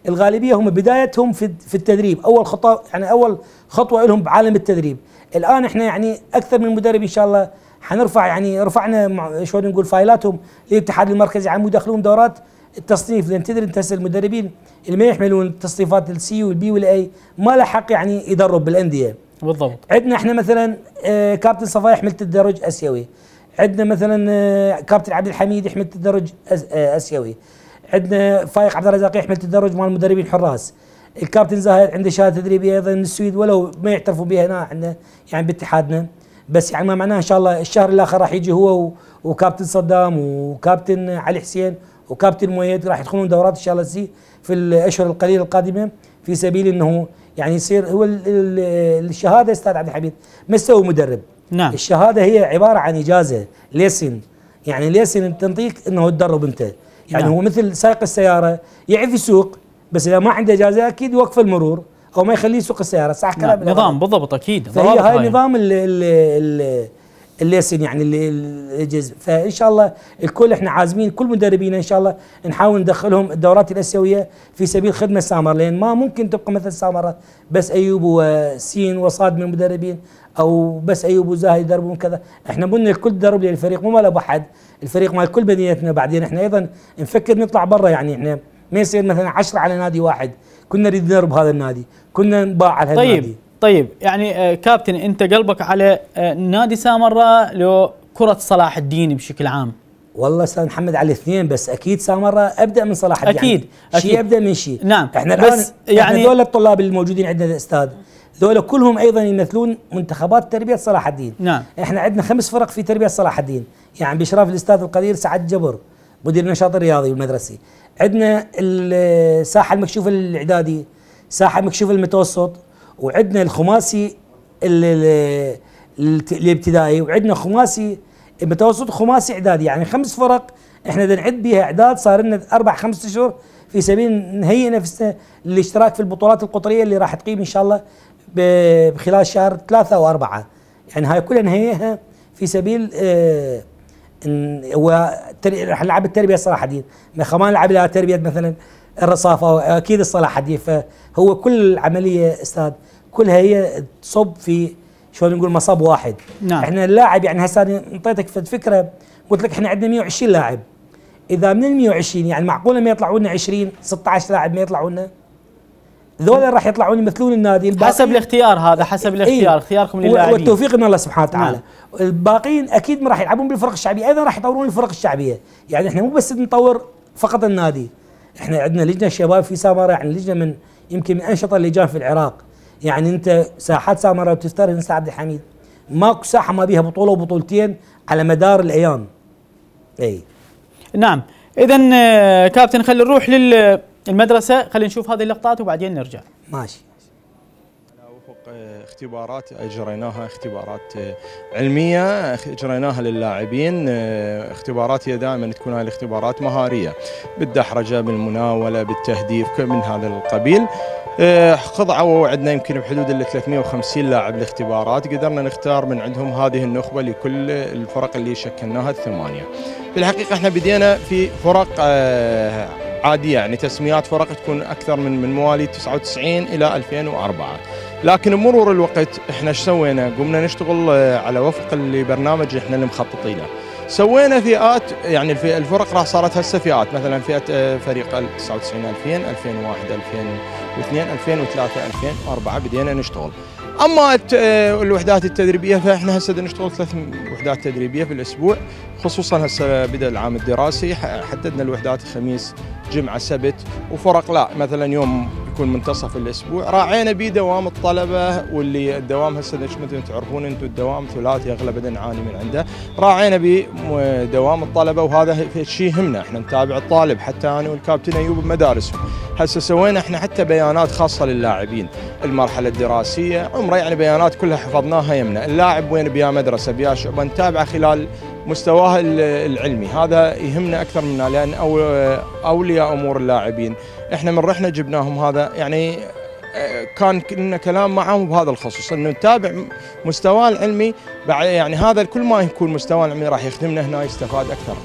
الغالبية هم بدايتهم في في التدريب. أول خطوه يعني أول خطوة لهم بعالم التدريب. الآن إحنا يعني أكثر من مدرب إن شاء الله حنرفع يعني رفعنا شلون نقول فايلاتهم. للاتحاد المركزي عم يدخلون دورات. التصنيف لأن تدري أنت هسه المدربين اللي ما يحملون التصنيفات ال C وال B وال A ما له حق يعني يدرب بالأندية. بالضبط. عندنا إحنا مثلا آه، كابتن صفاي يحمل التدرج آسيوي. عندنا مثلا آه، كابتن عبد الحميد يحمل التدرج آه، آسيوي. عندنا فايق عبد الرزاق يحمل التدرج مال المدربين حراس. الكابتن زاهد عنده شهادة تدريبية أيضا من السويد ولو ما يعترفوا بها هنا عندنا يعني باتحادنا. بس يعني ما معناه إن شاء الله الشهر الآخر راح يجي هو وكابتن صدام وكابتن علي حسين وكابتن مؤيد راح يدخلون دورات إن شاء الله سي في الأشهر القليلة القادمة في سبيل إنه يعني يصير هو الشهادة أستاذ عبد الحميد ما تسوي مدرب. نعم. الشهادة هي عبارة عن إجازة ليسن. يعني ليسن تنطيك إنه تدرب أنت. يعني نعم. هو مثل سائق السيارة يعرف يسوق بس إذا ما عنده إجازة أكيد يوقف المرور أو ما يخليه يسوق السيارة. صح كلام. نظام بالضبط أكيد. فهي هاي. النظام اللي اللي اللي يسن يعني يجز فإن شاء الله الكل إحنا عازمين كل مدربينا إن شاء الله نحاول ندخلهم الدورات الأسيوية في سبيل خدمة سامر لأن ما ممكن تبقى مثل سامره بس أيوب وسين وصاد من المدربين أو بس أيوب وزاهي يدربون كذا. إحنا بدنا الكل تدرب للفريق مو مال أبو حد الفريق مال كل مدينتنا بعدين. إحنا أيضا نفكر نطلع برا يعني إحنا ما يصير مثلا عشرة على نادي واحد؟ كنا نريد ندرب هذا النادي. كنا نباع على هالنادي. طيب طيب يعني آه، كابتن انت قلبك على آه، نادي سامراء لو كرة صلاح الدين بشكل عام. والله أستاذ محمد على الاثنين بس. أكيد سامره أبدأ من صلاح الدين. أكيد، يعني شيء. أبدأ من شيء نعم، إحنا بس يعني يعني- ذول الطلاب الموجودين عندنا الاستاذ ذولا كلهم أيضا يمثلون منتخبات تربية صلاح الدين. نعم. إحنا عندنا خمس فرق في تربية صلاح الدين. يعني بإشراف الأستاذ القدير سعد جبر مدير النشاط الرياضي والمدرسي. عندنا الساحه المكشوفه الإعدادي ساحة مكشوفه المتوسط وعندنا الخماسي الابتدائي وعندنا خماسي متوسط وخماسي إعدادي. يعني خمس فرق إحنا نعد بها إعداد صار لنا أربع خمس اشهر في سبيل نهيئ نفسنا للاشتراك في البطولات القطرية اللي راح تقيم إن شاء الله بخلال شهر ثلاثة أو اربعه يعني هاي كلها نهيئها في سبيل آه نلعب التربية صلاح الدين. ما كمان نلعب لها تربية مثلا الرصافة أكيد الصلاح الدين. فهو كل العملية أستاذ كلها هي تصب في شلون نقول مصب واحد. نعم. إحنا اللاعب يعني هسه أنطيتك فد فكره قلت لك إحنا عندنا 120 لاعب. إذا من ال 120 يعني معقولة ما يطلعوا لنا 20 16 لاعب ما يطلعوا لنا؟ ذولا راح يطلعون يمثلون النادي حسب الاختيار هذا حسب الاختيار إيه. اختياركم للاعبين. والتوفيق من الله سبحانه وتعالى. نعم. الباقيين أكيد ما راح يلعبون بالفرق الشعبية أيضا راح يطورون الفرق الشعبية. يعني إحنا مو بس نطور فقط النادي. إحنا عندنا لجنة شباب في سامره يعني لجنة من يمكن من انشط اللجان في العراق. يعني أنت ساحات سامره وتفترض انسى عبد الحميد ماكو ساحة ما بيها بطولة وبطولتين على مدار الأيام. اي نعم. اذا كابتن خلينا نروح للمدرسه خلينا نشوف هذه اللقطات وبعدين نرجع. ماشي. وفق آه، اختبارات اجريناها اختبارات آه، علمية اجريناها للاعبين آه، اختبارات هي دائما تكون هاي الاختبارات مهارية. بالدحرجة بالمناولة بالتهديف من هذا القبيل. آه، خضعوا عندنا يمكن بحدود ال 350 لاعب الاختبارات. قدرنا نختار من عندهم هذه النخبة لكل الفرق اللي شكلناها الثمانية. في الحقيقة إحنا بدينا في فرق عادية يعني تسميات فرق تكون أكثر من من مواليد 99 إلى 2004 لكن بمرور الوقت إحنا إيش سوينا؟ قمنا نشتغل آه، على وفق البرنامج إحنا اللي مخططين له. سوينا فئات يعني الف- الفرق راح صارت هسه فئات مثلا فئة آه، فريق ال 99 2000 2001 2002 2003 2004 بدينا نشتغل. أما آه، الوحدات التدريبية فإحنا هسه نشتغل ثلاث وحدات تدريبية في الأسبوع. خصوصا هسه بدأ العام الدراسي حددنا الوحدات خميس جمعة سبت وفرق لا مثلا يوم يكون منتصف الأسبوع. راعينا به دوام الطلبة واللي الدوام هسه مثل تعرفون أنتم الدوام ثلاثي أغلب نعاني من عنده. راعينا به دوام الطلبة وهذا شيء يهمنا. إحنا نتابع الطالب حتى أنا والكابتن أيوب بمدارسهم. هسه سوينا إحنا حتى بيانات خاصة للاعبين. المرحلة الدراسية عمره يعني بيانات كلها حفظناها يمنا اللاعب وين بيا مدرسة بيا شعبه نتابعه خلال مستواه ال- العلمي. هذا يهمنا أكثر منا لأن أولياء أمور اللاعبين. إحنا من رحنا جبناهم هذا يعني كان لنا كلام معهم بهذا الخصوص إنه نتابع مستواه العلمي يعني هذا كل ما يكون مستواه العلمي راح يخدمنا هنا يستفاد أكثر.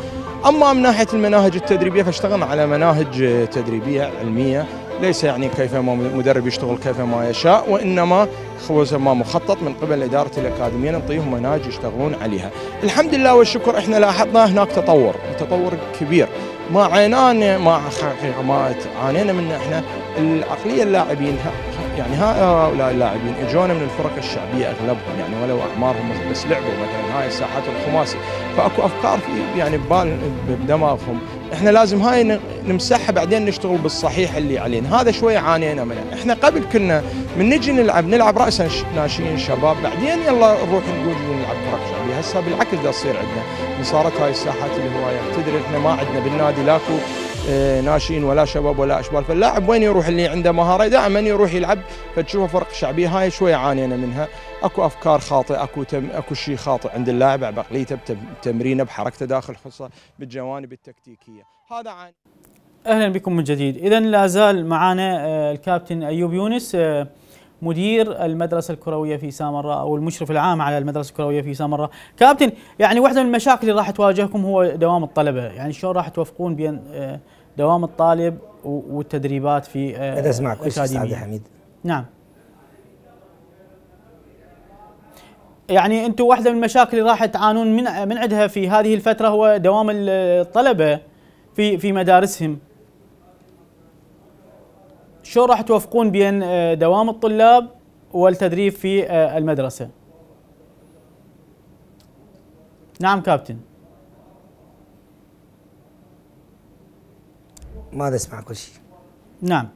أما من ناحية المناهج التدريبية فاشتغلنا على مناهج تدريبية علمية ليس يعني كيفما مدرب يشتغل كيفما يشاء وإنما هو ما مخطط من قبل إدارة الأكاديمية نعطيهم مناهج يشتغلون عليها. الحمد لله والشكر إحنا لاحظنا هناك تطور، تطور كبير. ما عانينا ما حقيقه ما عانينا منه إحنا العقلية اللاعبين يعني هؤلاء اللاعبين إجونا من الفرق الشعبية أغلبهم يعني ولو أعمارهم بس لعبوا مثلا هاي الساحات الخماسي. فأكو أفكار في يعني ببال بدماغهم. إحنا لازم هاي نمسحها بعدين نشتغل بالصحيح اللي علينا. هذا شوية عانينا منه. إحنا قبل كنا من نجي نلعب نلعب راسا ناشئين شباب بعدين يلا نروح نقول نلعب فرق شعبيه هسه بالعكس دا تصير عندنا. صارت هاي الساحات الهوايه تدري إحنا ما عندنا بالنادي لاكو آه، ناشئين ولا شباب ولا أشبال. فاللاعب وين يروح اللي عنده مهارة؟ دائما يروح يلعب. فتشوفه فرق شعبيه هاي شوية عانينا منها. أكو أفكار خاطئة أكو تم أكو شيء خاطئ عند اللاعب. بعقليته بتم- بتمرينه بحركته داخل الحصه بالجوانب التكتيكية. هذا عن أهلا بكم من جديد. اذا لا زال معنا آه، الكابتن أيوب يونس آه، مدير المدرسة الكروية في سامراء أو المشرف العام على المدرسة الكروية في سامراء. كابتن يعني واحدة من المشاكل اللي راح تواجهكم هو دوام الطلبة. يعني شلون راح توفقون بين آه، دوام الطالب والتدريبات في هذا اسمع كل شيء سعد حميد. نعم. يعني أنتم واحدة من المشاكل اللي راح تعانون من من عندها في هذه الفترة هو دوام الطلبة في في مدارسهم. شو راح توفقون بين آه، دوام الطلاب والتدريب في آه، المدرسة؟ نعم كابتن. ما اسمع كل شيء. نعم.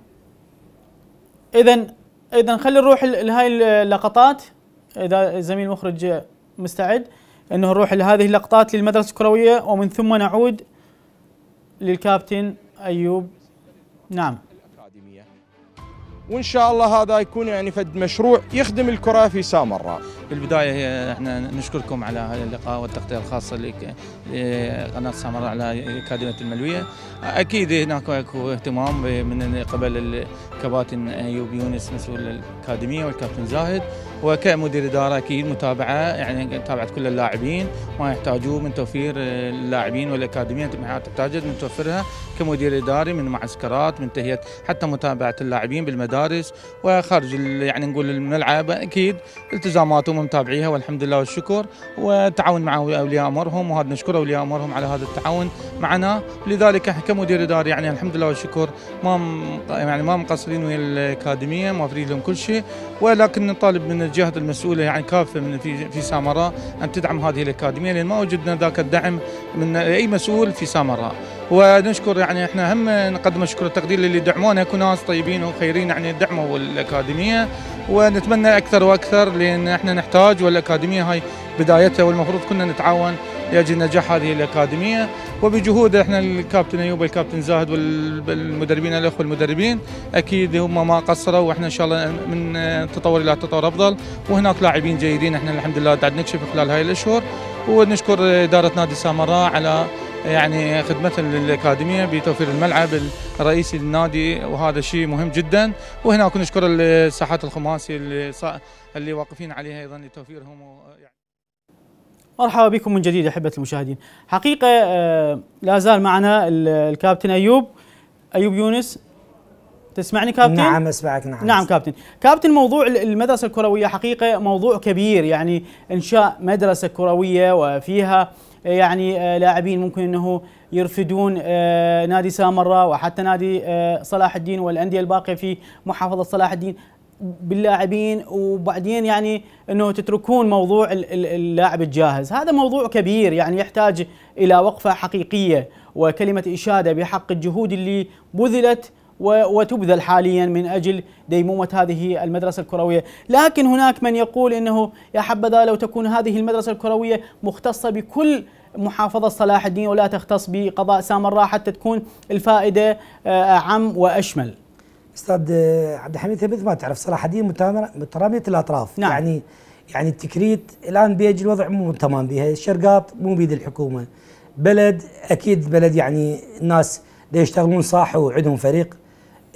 اذا اذا خلي نروح لهاي اللقطات. إذا الزميل المخرج مستعد إنه نروح لهذه اللقطات للمدرسة الكروية ومن ثم نعود للكابتن أيوب. نعم. الأكاديمية وإن شاء الله هذا يكون يعني فد مشروع يخدم الكرة في سامراء. بالبدايه هي إحنا نشكركم على هذا اللقاء والتغطية الخاصة لقناة سامراء على أكاديمية الملوية. أكيد هناك اهتمام من قبل الكباتن أيوب يونس مسؤول الأكاديمية والكابتن زاهد. وكمدير إدارة أكيد متابعة يعني متابعه كل اللاعبين ما يحتاجوه من توفير اللاعبين والأكاديمية تحتاج من توفرها كمدير إداري من معسكرات من تهيئة حتى متابعة اللاعبين بالمدارس وخارج يعني نقول الملعب أكيد التزاماتهم ومتابعيها والحمد لله والشكر وتعاون مع أولياء أمرهم وهذا نشكر أولياء أمرهم على هذا التعاون معنا. لذلك كمدير إداري يعني الحمد لله والشكر ما يعني ما مقصرين ويا الأكاديمية موفرين لهم كل شيء. ولكن نطالب من الجهات المسؤولة يعني كافة من في في سامراء أن تدعم هذه الأكاديمية لأن ما وجدنا ذاك الدعم من أي مسؤول في سامراء. ونشكر يعني إحنا هم نقدم الشكر والتقدير للي دعمونا ناس طيبين وخيرين يعني دعموا الأكاديمية. ونتمنى أكثر وأكثر لأن إحنا نحتاج والأكاديمية هاي بدايتها والمفروض كنا نتعاون لاجل نجاح هذه الأكاديمية. وبجهود إحنا الكابتن أيوب والكابتن زاهد والمدربين الاخوه المدربين أكيد هم ما قصروا وإحنا إن شاء الله من تطور إلى تطور أفضل. وهناك لاعبين جيدين إحنا الحمد لله قاعد نكشف خلال هاي الأشهر. ونشكر إدارة نادي سامراء على يعني خدمة للأكاديمية بتوفير الملعب الرئيسي للنادي وهذا شيء مهم جدا. وهناك نشكر الساحات الخماسي اللي اللي واقفين عليها أيضا لتوفيرهم. يعني مرحبا بكم من جديد أحبة المشاهدين. حقيقة آه، لا زال معنا الكابتن أيوب. أيوب يونس تسمعني كابتن؟ نعم أسمعك نعم. نعم كابتن، كابتن موضوع المدرسة الكروية حقيقة موضوع كبير يعني إنشاء مدرسة كروية وفيها يعني آه، لاعبين ممكن إنه يرفدون آه، نادي سامراء وحتى نادي آه، صلاح الدين والأندية الباقية في محافظة صلاح الدين. باللاعبين وبعدين يعني إنه تتركون موضوع اللاعب الجاهز، هذا موضوع كبير يعني يحتاج إلى وقفة حقيقية وكلمة إشادة بحق الجهود اللي بذلت وتبذل حاليا من أجل ديمومة هذه المدرسة الكروية، لكن هناك من يقول إنه يا حبذا لو تكون هذه المدرسة الكروية مختصة بكل محافظة صلاح الدين ولا تختص بقضاء سامراء حتى تكون الفائدة آه، أعم وأشمل. أستاذ عبد الحميد مثل ما تعرف صلاح الدين مترامية الأطراف. نعم. يعني يعني التكريت الآن بيجي الوضع مو تمام بها الشرقاط مو بيد الحكومة. بلد أكيد بلد يعني الناس يشتغلون صح وعندهم فريق.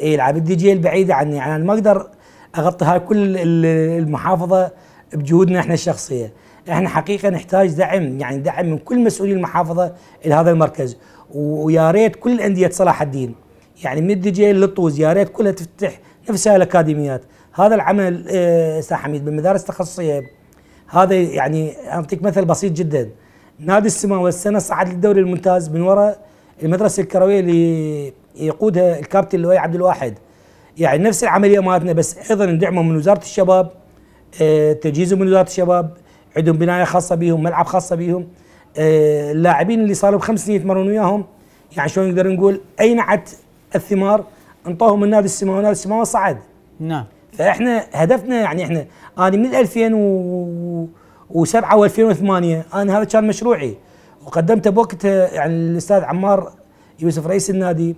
يلعب الدجيل بعيده عني. يعني أنا ما أقدر أغطي هاي كل المحافظة بجهودنا إحنا الشخصية. إحنا حقيقة نحتاج دعم يعني دعم من كل مسؤولين المحافظة إلى هذا المركز. ويا ريت كل انديه صلاح الدين. يعني من الدجيل للطوز يا ريت كلها تفتح نفسها الأكاديميات. هذا العمل آه، أستاذ حميد بالمدارس التخصصيه هذا يعني أعطيك مثل بسيط جدا. نادي السماوه السنة صعد للدوري الممتاز من وراء المدرسة الكروية اللي يقودها الكابتن لؤي عبد الواحد. يعني نفس العملية مالتنا بس أيضا ندعمهم من وزارة الشباب آه تجهيزهم من وزارة الشباب عندهم بناية خاصة بهم ملعب خاصة بهم آه اللاعبين اللي صاروا بخمس سنين يتمرنوا وياهم يعني شلون نقدر نقول اينعت الثمار انطوهم من نادي السماوه ونادي السماوه صعد. نعم. فاحنا هدفنا يعني إحنا أنا من 2007 و2008 أنا هذا كان مشروعي. وقدمته بوقتها يعني الأستاذ عمار يوسف رئيس النادي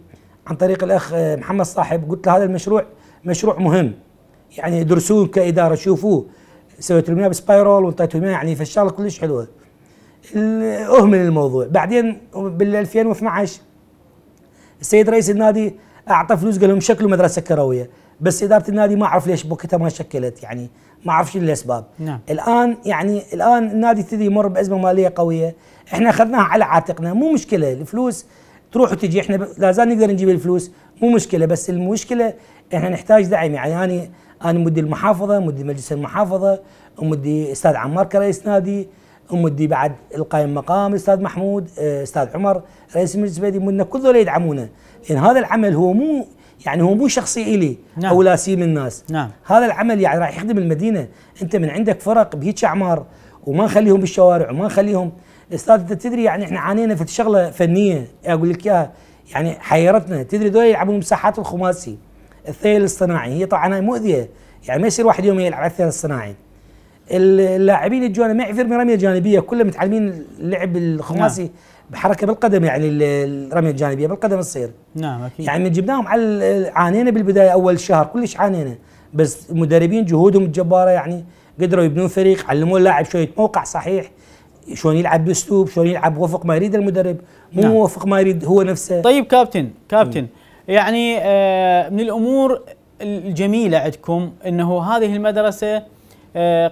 عن طريق الأخ محمد صاحب. قلت له هذا المشروع مشروع مهم. يعني درسوه كإدارة شوفوه. سويت لهم بسبايرول وانطيتهم يعني فالشغله كلش حلوة. اهمل الموضوع. بعدين بال 2012 السيد رئيس النادي أعطى فلوس قال لهم شكلوا مدرسة كروية. بس إدارة النادي ما اعرف ليش بوقتها ما شكلت يعني ما اعرف شو الأسباب. نعم. الآن يعني الآن النادي تدري يمر بأزمة مالية قوية. إحنا أخذناها على عاتقنا. مو مشكلة الفلوس تروح وتجي. إحنا لا زال نقدر نجيب الفلوس. مو مشكلة. بس المشكلة إحنا نحتاج دعم. يعني أنا أنا مدي المحافظة مدي مجلس المحافظة ومدي أستاذ عمار كرئيس نادي. ومدي بعد القائم مقام الاستاذ محمود آه، أستاذ عمر رئيس المجلس البلدي. مدنا كل ذول يدعمونا لأن هذا العمل هو مو يعني هو مو شخصي إلي نعم. أو لا سيم الناس. نعم. هذا العمل يعني راح يخدم المدينة. أنت من عندك فرق بهيك أعمار وما نخليهم بالشوارع وما نخليهم أستاذ أنت تدري يعني إحنا عانينا في شغلة فنية. أقول لك إياها. يعني حيرتنا. تدري دول يلعبون مساحات الخماسي الثيل الصناعي. هي طبعا مؤذية. يعني ما يصير واحد يوم يلعب على الثيل الصناعي. اللاعبين الجوانب ما يعرف يرمي رمية جانبية كلهم متعلمين اللعب الخماسي نعم. بحركة بالقدم يعني ال- الرمية الجانبية بالقدم تصير. نعم أكيد. يعني من جبناهم على عانينا بالبداية أول شهر كلش عانينا. بس المدربين جهودهم الجبارة يعني قدروا يبنون فريق علموا اللاعب شوية موقع صحيح. شلون يلعب بأسلوب شلون يلعب وفق ما يريد المدرب مو نعم. وفق ما يريد هو نفسه. طيب كابتن كابتن يعني آه، من الأمور الجميلة عندكم إنه هذه المدرسة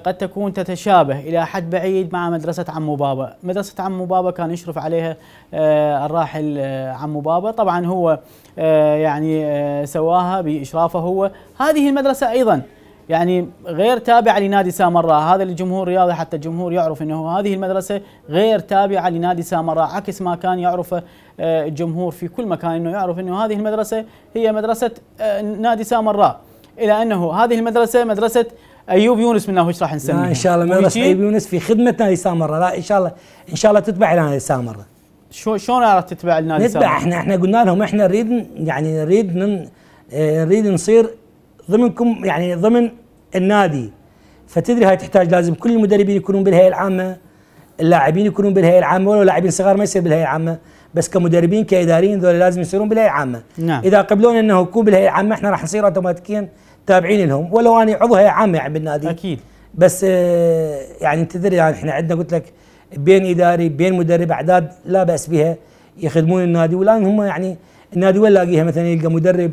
قد تكون تتشابه إلى حد بعيد مع مدرسة عمو بابا، مدرسة عمو بابا كان يشرف عليها آه، الراحل آه، عمو بابا، طبعا هو آه، يعني آه، سواها بإشرافه هو، هذه المدرسة أيضا يعني غير تابعة لنادي سامراء، هذا الجمهور الرياضي حتى الجمهور يعرف إنه هذه المدرسة غير تابعة لنادي سامراء، عكس ما كان يعرفه آه، الجمهور في كل مكان إنه يعرف إنه هذه المدرسة هي مدرسة آه، نادي سامراء، إلى أنه هذه المدرسة مدرسة أيوب يونس منه وش راح نسميها؟ لا إن شاء الله مدرسه أيوب يونس في خدمه نادي سامره لا إن شاء الله إن شاء الله تتبع نادي سامره شو شلون راح تتبع النادي نتبع سامراء؟ إحنا إحنا قلنا لهم إحنا نريد يعني نريد نن آه، نريد نصير ضمنكم يعني ضمن النادي فتدري هاي تحتاج لازم كل المدربين يكونون بالهيئة العامة اللاعبين يكونون بالهيئة العامة ولو لاعبين صغار ما يصير بالهيئة العامة بس كمدربين كإداريين ذول لازم يصيرون بالهيئة العامة نعم. إذا قبلونا إنه يكون بالهيئة العامة إحنا راح نصير اوتوماتيكيا تابعين لهم. ولو أنا عضو هيئة عامة يعني بالنادي. أكيد. بس آه، يعني انت تدري يعني إحنا عندنا قلت لك بين إداري بين مدرب أعداد لا بأس بها يخدمون النادي. والآن هم يعني النادي وين لاقيها؟ مثلا يلقى مدرب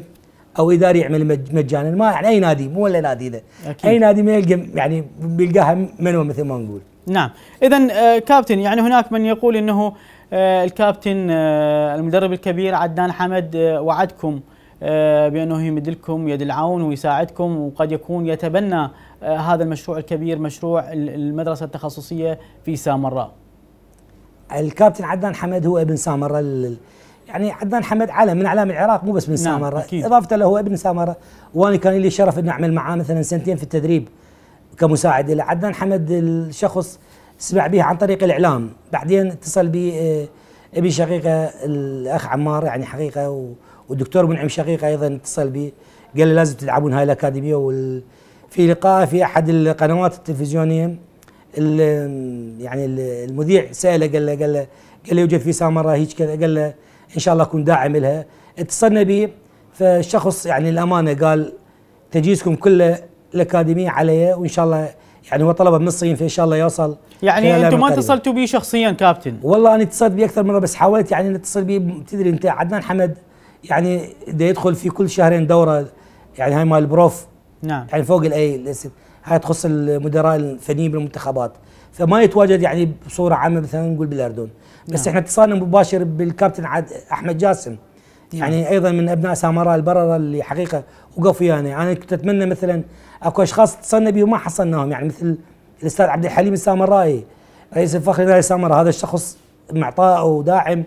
أو إداري يعمل مج- مجانا. ما يعني أي نادي مو ولا نادي ذا أكيد. أي نادي ما يلقى يعني بيلقاها منو مثل ما نقول. نعم. اذا كابتن يعني هناك من يقول إنه آه، الكابتن آه، المدرب الكبير عدنان حمد آه، وعدكم. آه، بأنه يمد لكم يد العون ويساعدكم وقد يكون يتبنى آه، هذا المشروع الكبير مشروع ال- المدرسة التخصصية في سامراء. الكابتن عدنان حمد هو ابن سامره ال- يعني عدنان حمد علم من اعلام العراق مو بس من نعم، سامره أكيد. إضافة له هو ابن سامره وأنا كان لي شرف إني أعمل معاه مثلا سنتين في التدريب كمساعد. له عدنان حمد الشخص سمع به عن طريق الإعلام. بعدين اتصل بي آه، أبي شقيقة الأخ عمار يعني حقيقة و- والدكتور منعم شقيقه أيضا اتصل بي قال لي لازم تلعبون هاي الأكاديمية وال في لقاء في أحد القنوات التلفزيونية ال- يعني ال- المذيع سأله قال له قال له قال له يوجد في سامره هيك كذا قال له إن شاء الله أكون داعم لها اتصلنا به فالشخص يعني الأمانة قال تجهيزكم كله الأكاديمية علي وإن شاء الله يعني هو طلبه من الصين فإن شاء الله يوصل يعني أنتم ما. اتصلتوا بي شخصيا كابتن والله أنا اتصلت بيه أكثر مرة بس حاولت يعني نتصل بيه تدري أنت عدنان حمد يعني ده يدخل في كل شهرين دورة يعني هاي مال ال Pro نعم. يعني فوق ال A الاسم هاي تخص المدراء الفنيين بالمنتخبات. فما يتواجد يعني بصورة عامة مثلا نقول بالأردن. بس نعم. إحنا اتصالنا مباشر بالكابتن عاد أحمد جاسم. يعني أيضا من أبناء سامراء البررة اللي حقيقة وقف ويانا أنا كنت أتمنى مثلا أكو أشخاص اتصلنا بهم وما حصلناهم. يعني مثل الأستاذ عبد الحليم السامرائي رئيس الفخر نادي سامراء هذا الشخص معطاء وداعم.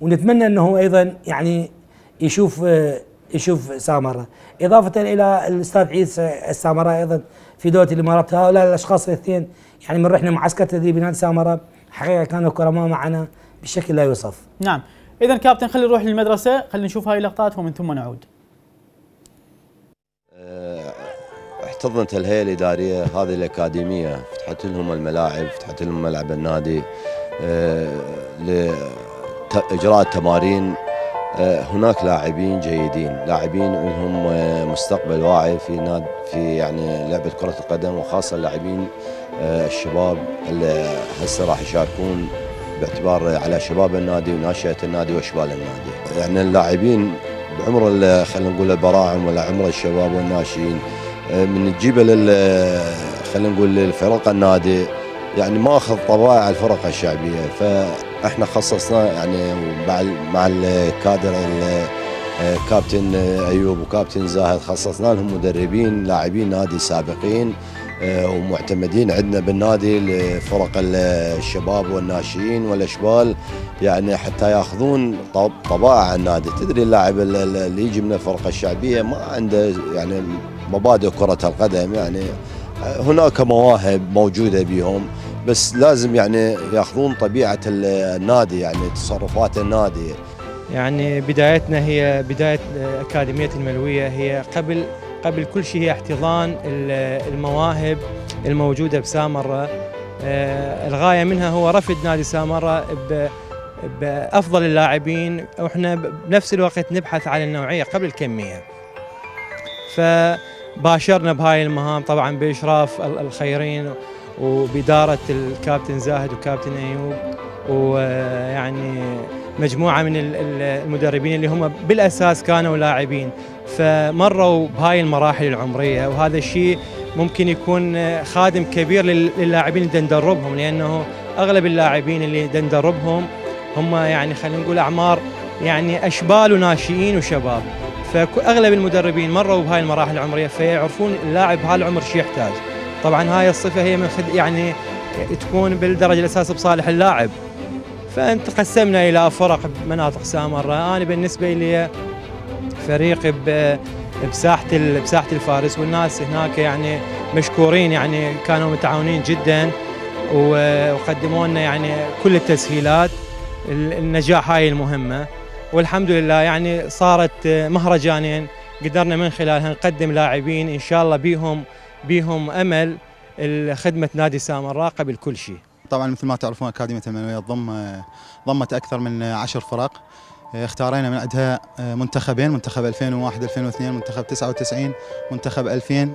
ونتمنى إنه أيضا يعني يشوف آه، يشوف سامراء إضافة إلى الأستاذ عيسى السامراء أيضا في دوله الامارات هؤلاء الأشخاص الاثنين يعني من رحنا معسكر تدريب نادي سامراء حقيقة كانوا كرماء معنا بشكل لا يوصف. نعم. اذا كابتن خلينا نروح للمدرسة خلينا نشوف هاي اللقطات ومن ثم نعود. احتضنت الهيئة الإدارية هذه الأكاديمية فتحت لهم الملاعب فتحت لهم ملعب النادي آه، لاجراء التمارين. آه، هناك لاعبين جيدين لاعبين لهم آه، مستقبل واعي في ناد في يعني لعبة كرة القدم وخاصة اللاعبين آه، الشباب اللي هسه راح يشاركون باعتبار على شباب النادي وناشئة النادي واشبال النادي. يعني اللاعبين بعمر خلينا نقول البراعم ولا عمر الشباب والناشئين آه، من تجيبه لل خلينا نقول للفرق النادي يعني ماخذ طبائع الفرق الشعبية. فاحنا خصصنا يعني مع الكادر ال- آه، ايوب وكابتن زاهد خصصنا لهم مدربين لاعبين نادي سابقين آه، ومعتمدين عندنا بالنادي لفرق ال- الشباب والناشئين والاشبال. يعني حتى ياخذون طب- طبائع النادي. تدري اللاعب ال- ال- اللي يجي من الفرقة الشعبية ما عنده يعني مبادئ كرة القدم. يعني هناك مواهب موجودة بهم. بس لازم يعني ياخذون طبيعة ال- النادي يعني تصرفات النادي. يعني بدايتنا هي بداية أكاديمية الملوية. هي قبل قبل كل شيء هي احتضان ال- المواهب الموجودة بسامرة. آه، الغاية منها هو رفد نادي سامرة ب- بأفضل اللاعبين. وإحنا بنفس الوقت نبحث عن النوعية قبل الكمية. فباشرنا بهاي المهام طبعا بإشراف ال- الخيرين. وبإدارة الكابتن زاهد وكابتن أيوب ويعني مجموعة من ال- ال- المدربين اللي هم بالأساس كانوا لاعبين. فمروا بهاي المراحل العمرية وهذا الشيء ممكن يكون خادم كبير لل- للاعبين اللي ندربهم لأنه أغلب اللاعبين اللي ندربهم هم يعني خلينا نقول أعمار يعني أشبال وناشئين وشباب. فاغلب المدربين مروا بهاي المراحل العمرية فيعرفون اللاعب بهالعمر شو يحتاج. طبعا هاي الصفة هي من خد يعني تكون بالدرجة الأساس بصالح اللاعب. فأنت قسمنا إلى فرق بمناطق سامرة. أنا بالنسبة لي فريق ب- بساحة بساحة الفارس والناس هناك يعني مشكورين يعني كانوا متعاونين جدا وقدموا لنا يعني كل التسهيلات. ال- النجاح هاي المهمة. والحمد لله يعني صارت مهرجانين. قدرنا من خلالها نقدم لاعبين إن شاء الله بيهم بيهم أمل خدمه نادي سامراء قبل كل شيء. طبعا مثل ما تعرفون أكاديمية المنوية تضم ضمت أكثر من عشر فرق. اختارينا من عندها منتخبين منتخب 2001 2002 منتخب 99 منتخب 2000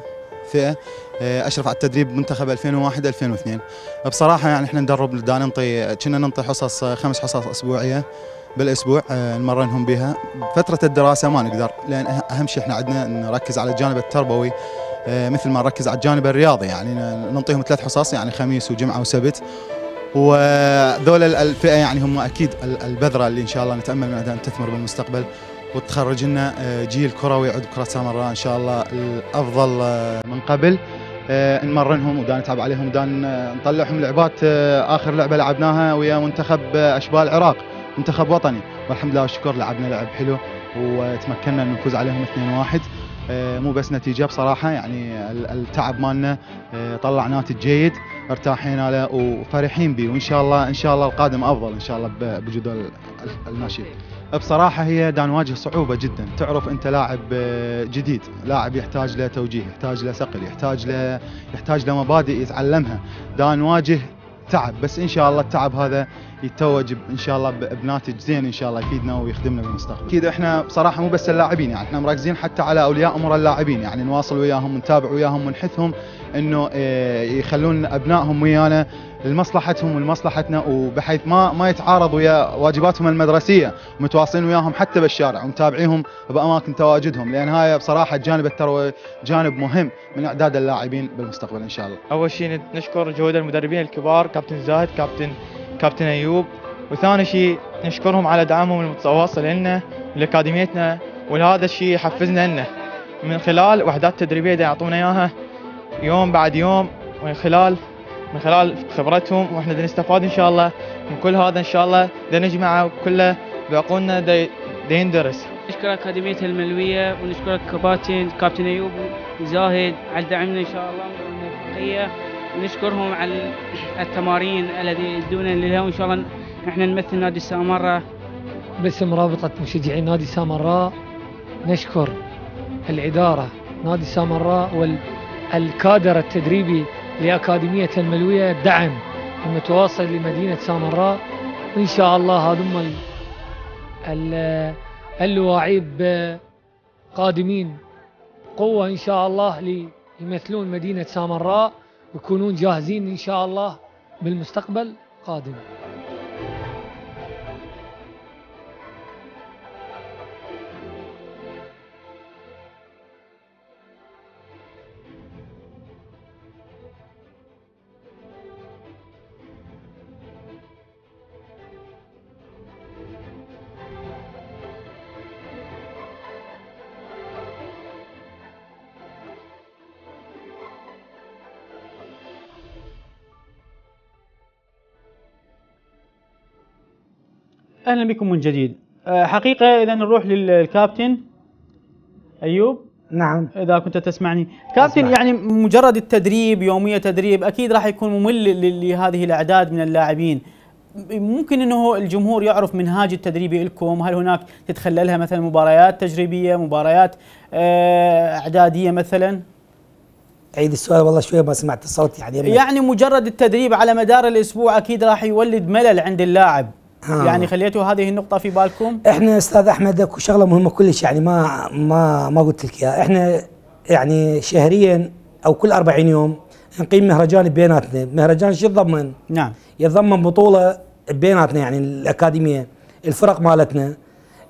فئة. أشرف على التدريب منتخب 2001 2002 بصراحة يعني إحنا ندرب دا ننطي كنا ننطي حصص خمس حصص أسبوعية بالأسبوع نمرنهم بها. فترة الدراسة ما نقدر لأن أهم شيء إحنا عندنا نركز على الجانب التربوي مثل ما نركز على الجانب الرياضي يعني نعطيهم ثلاث حصص يعني خميس وجمعة وسبت. وذول الفئة يعني هم أكيد البذرة اللي إن شاء الله نتأمل من ان تثمر بالمستقبل. وتخرج لنا جيل كروي يعود كرة سامراء إن شاء الله الأفضل من قبل. نمرنهم ودا نتعب عليهم ودا نطلعهم لعبات آخر لعبة لعبناها ويا منتخب أشبال العراق منتخب وطني. والحمد لله والشكر لعبنا لعب حلو وتمكنا من نفوز عليهم 2-1 مو بس نتيجة بصراحة يعني التعب مالنا طلع ناتج جيد ارتاحين له وفرحين به وإن شاء الله إن شاء الله القادم أفضل إن شاء الله بوجود الناشئين. بصراحة هي دا نواجه صعوبة جدا، تعرف أنت لاعب جديد، لاعب يحتاج له توجيه، يحتاج له صقل، يحتاج له يحتاج له مبادئ يتعلمها، دا نواجه تعب بس إن شاء الله التعب هذا يتوج إن شاء الله بناتج زين إن شاء الله يفيدنا ويخدمنا بالمستقبل. أكيد إحنا بصراحة مو بس اللاعبين يعني إحنا مركزين حتى على أولياء أمور اللاعبين يعني نواصل وياهم نتابع وياهم ونحثهم إنه يخلون أبنائهم ويانا لمصلحتهم ولمصلحتنا وبحيث ما ما يتعارض ويا واجباتهم المدرسية متواصلين وياهم حتى بالشارع ومتابعيهم بأماكن تواجدهم لأن هاي بصراحة الجانب التروي جانب مهم من إعداد اللاعبين بالمستقبل إن شاء الله. أول شيء نشكر جهود المدربين الكبار كابتن زاهد كابتن كابتن أيوب. وثاني شيء نشكرهم على دعمهم المتواصل لنا لأكاديميتنا وهذا الشيء يحفزنا لنا. من خلال وحدات تدريبية يعطونا إياها يوم بعد يوم من خلال من خلال خبرتهم وإحنا نستفاد إن شاء الله من كل هذا إن شاء الله نجمعه كله بعقولنا دا يندرس. نشكر أكاديمية الملوية ونشكر كباتن كابتن أيوب وزاهد على دعمنا إن شاء الله والموفقيه ونشكرهم على التمارين الذي يدونا لها وان شاء الله إحنا نمثل نادي سامراء. باسم رابطة مشجعي نادي سامراء نشكر الإدارة نادي سامراء والكادر التدريبي لأكاديمية الملوية الدعم المتواصل لمدينة سامراء. وإن شاء الله هذم اللواعيب قادمين قوة إن شاء الله ليمثلون مدينة سامراء. ويكونون جاهزين إن شاء الله بالمستقبل قادم أهلا بكم من جديد. آه، حقيقة إذا نروح للكابتن. أيوب؟ نعم. إذا كنت تسمعني. كابتن أسمع. يعني مجرد التدريب يومية تدريب أكيد راح يكون ممل لهذه الأعداد من اللاعبين. ممكن إنه الجمهور يعرف منهاج التدريبي لكم؟ هل هناك تتخللها مثلا مباريات تجريبية مباريات آه، أعدادية مثلا؟ عيد السؤال والله شوية ما سمعت الصوت يعني. يعني مجرد التدريب على مدار الأسبوع أكيد راح يولد ملل عند اللاعب. آه. يعني خليتوا هذه النقطة في بالكم؟ إحنا أستاذ أحمد أكو شغلة مهمة كلش يعني ما ما ما قلت لك إياها. إحنا يعني شهريا أو كل 40 يوم نقيم مهرجان بيناتنا. مهرجان شو يتضمن نعم. يتضمن بطولة بيناتنا يعني الأكاديمية الفرق مالتنا.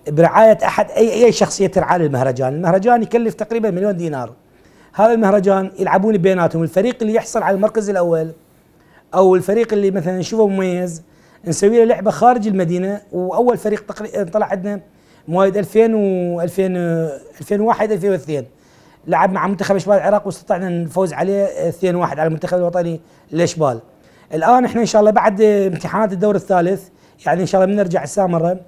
برعاية أحد أي أي شخصية ترعى المهرجان المهرجان يكلف تقريبا مليون دينار. هذا المهرجان يلعبون بيناتهم. الفريق اللي يحصل على المركز الأول أو الفريق اللي مثلا نشوفه مميز نسوي له لعبة خارج المدينة وأول فريق طلع عندنا مواليد 2000 و 2000 2001 2002 لعب مع منتخب اشبال العراق واستطعنا نفوز عليه 2-1 على المنتخب الوطني لاشبال الآن إحنا إن شاء الله بعد امتحانات الدور الثالث يعني إن شاء الله بنرجع السامره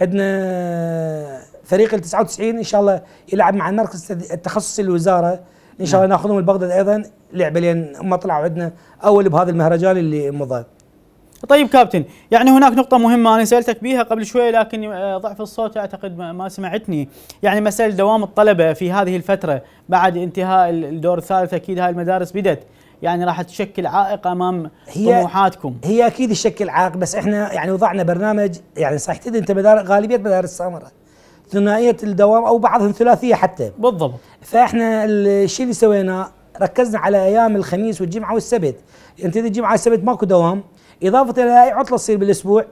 عندنا فريق ال 99 إن شاء الله يلعب مع المركز التخصصي للوزاره إن شاء الله ناخذهم البغداد أيضا. لعبة لأن هم طلعوا عندنا أول بهذا المهرجان اللي مضى. طيب كابتن يعني هناك نقطة مهمة أنا سألتك بها قبل شوي لكن آه، ضعف الصوت أعتقد ما سمعتني. يعني مسألة دوام الطلبة في هذه الفترة بعد انتهاء ال- الدور الثالث أكيد هاي المدارس بدت يعني راح تشكل عائق أمام هي- طموحاتكم. هي أكيد الشكل عائق بس إحنا يعني وضعنا برنامج يعني صحيح تدري أنت مدار غالبية مدارس السامره ثنائية الدوام أو بعضهم ثلاثية حتى. بالضبط. فإحنا الشيء اللي سويناه ركزنا على أيام الخميس والجمعة والسبت. يعني تدري الجمعة والسبت ماكو دوام إضافة إلى هاي عطلة تصير بالأسبوع.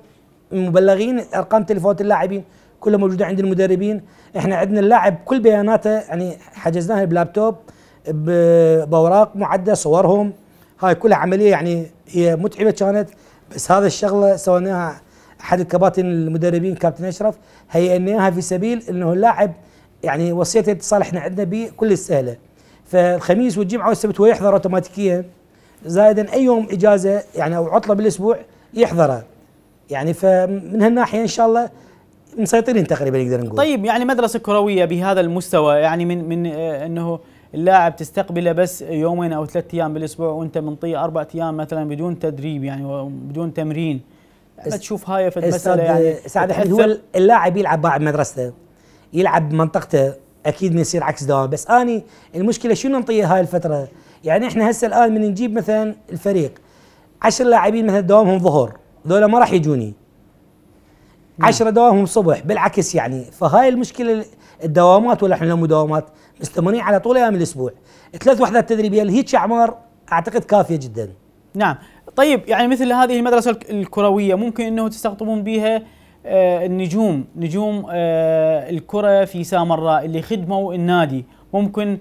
مبلغين أرقام تليفونات اللاعبين كلها موجودة عند المدربين. إحنا عندنا اللاعب كل بياناته يعني حجزناها بلابتوب بأوراق معدة صورهم. هاي كلها عملية يعني هي متعبة كانت. بس هذا الشغلة سويناها أحد الكباتن المدربين كابتن أشرف. هيئناها في سبيل إنه اللاعب يعني وصية الاتصال إحنا عندنا به كل السهلة. فالخميس والجمعة والسبت هو يحضر اوتوماتيكيا. زائدا أي يوم إجازة يعني أو عطلة بالأسبوع يحضره يعني فمن هالناحية إن شاء الله مسيطرين تقريبا نقدر نقول. طيب يعني مدرسة كروية بهذا المستوى يعني من من آه، إنه اللاعب تستقبله بس يومين أو ثلاث أيام بالأسبوع وأنت منطيه أربع أيام مثلا بدون تدريب يعني وبدون تمرين. ما أس- تشوف هاي في المسألة يعني سعد؟ هو اللاعب يلعب باع بمدرسته يلعب بمنطقته أكيد ما يصير عكس دوام بس أني المشكلة شنو نعطيه هاي الفترة؟ يعني إحنا هسه الآن من نجيب مثلا الفريق عشر لاعبين مثلا دوامهم ظهر ذولا ما راح يجوني. عشرة دوامهم صبح بالعكس يعني فهاي المشكلة الدوامات ولا إحنا لو دوامات؟ مستمرين على طول أيام الأسبوع. ثلاث وحدات تدريبية لهيك أعمار أعتقد كافية جدا. نعم. طيب يعني مثل هذه المدرسة الك- الكروية ممكن إنه تستقطبون بها آه، النجوم نجوم آه، الكرة في سامراء اللي خدموا النادي. ممكن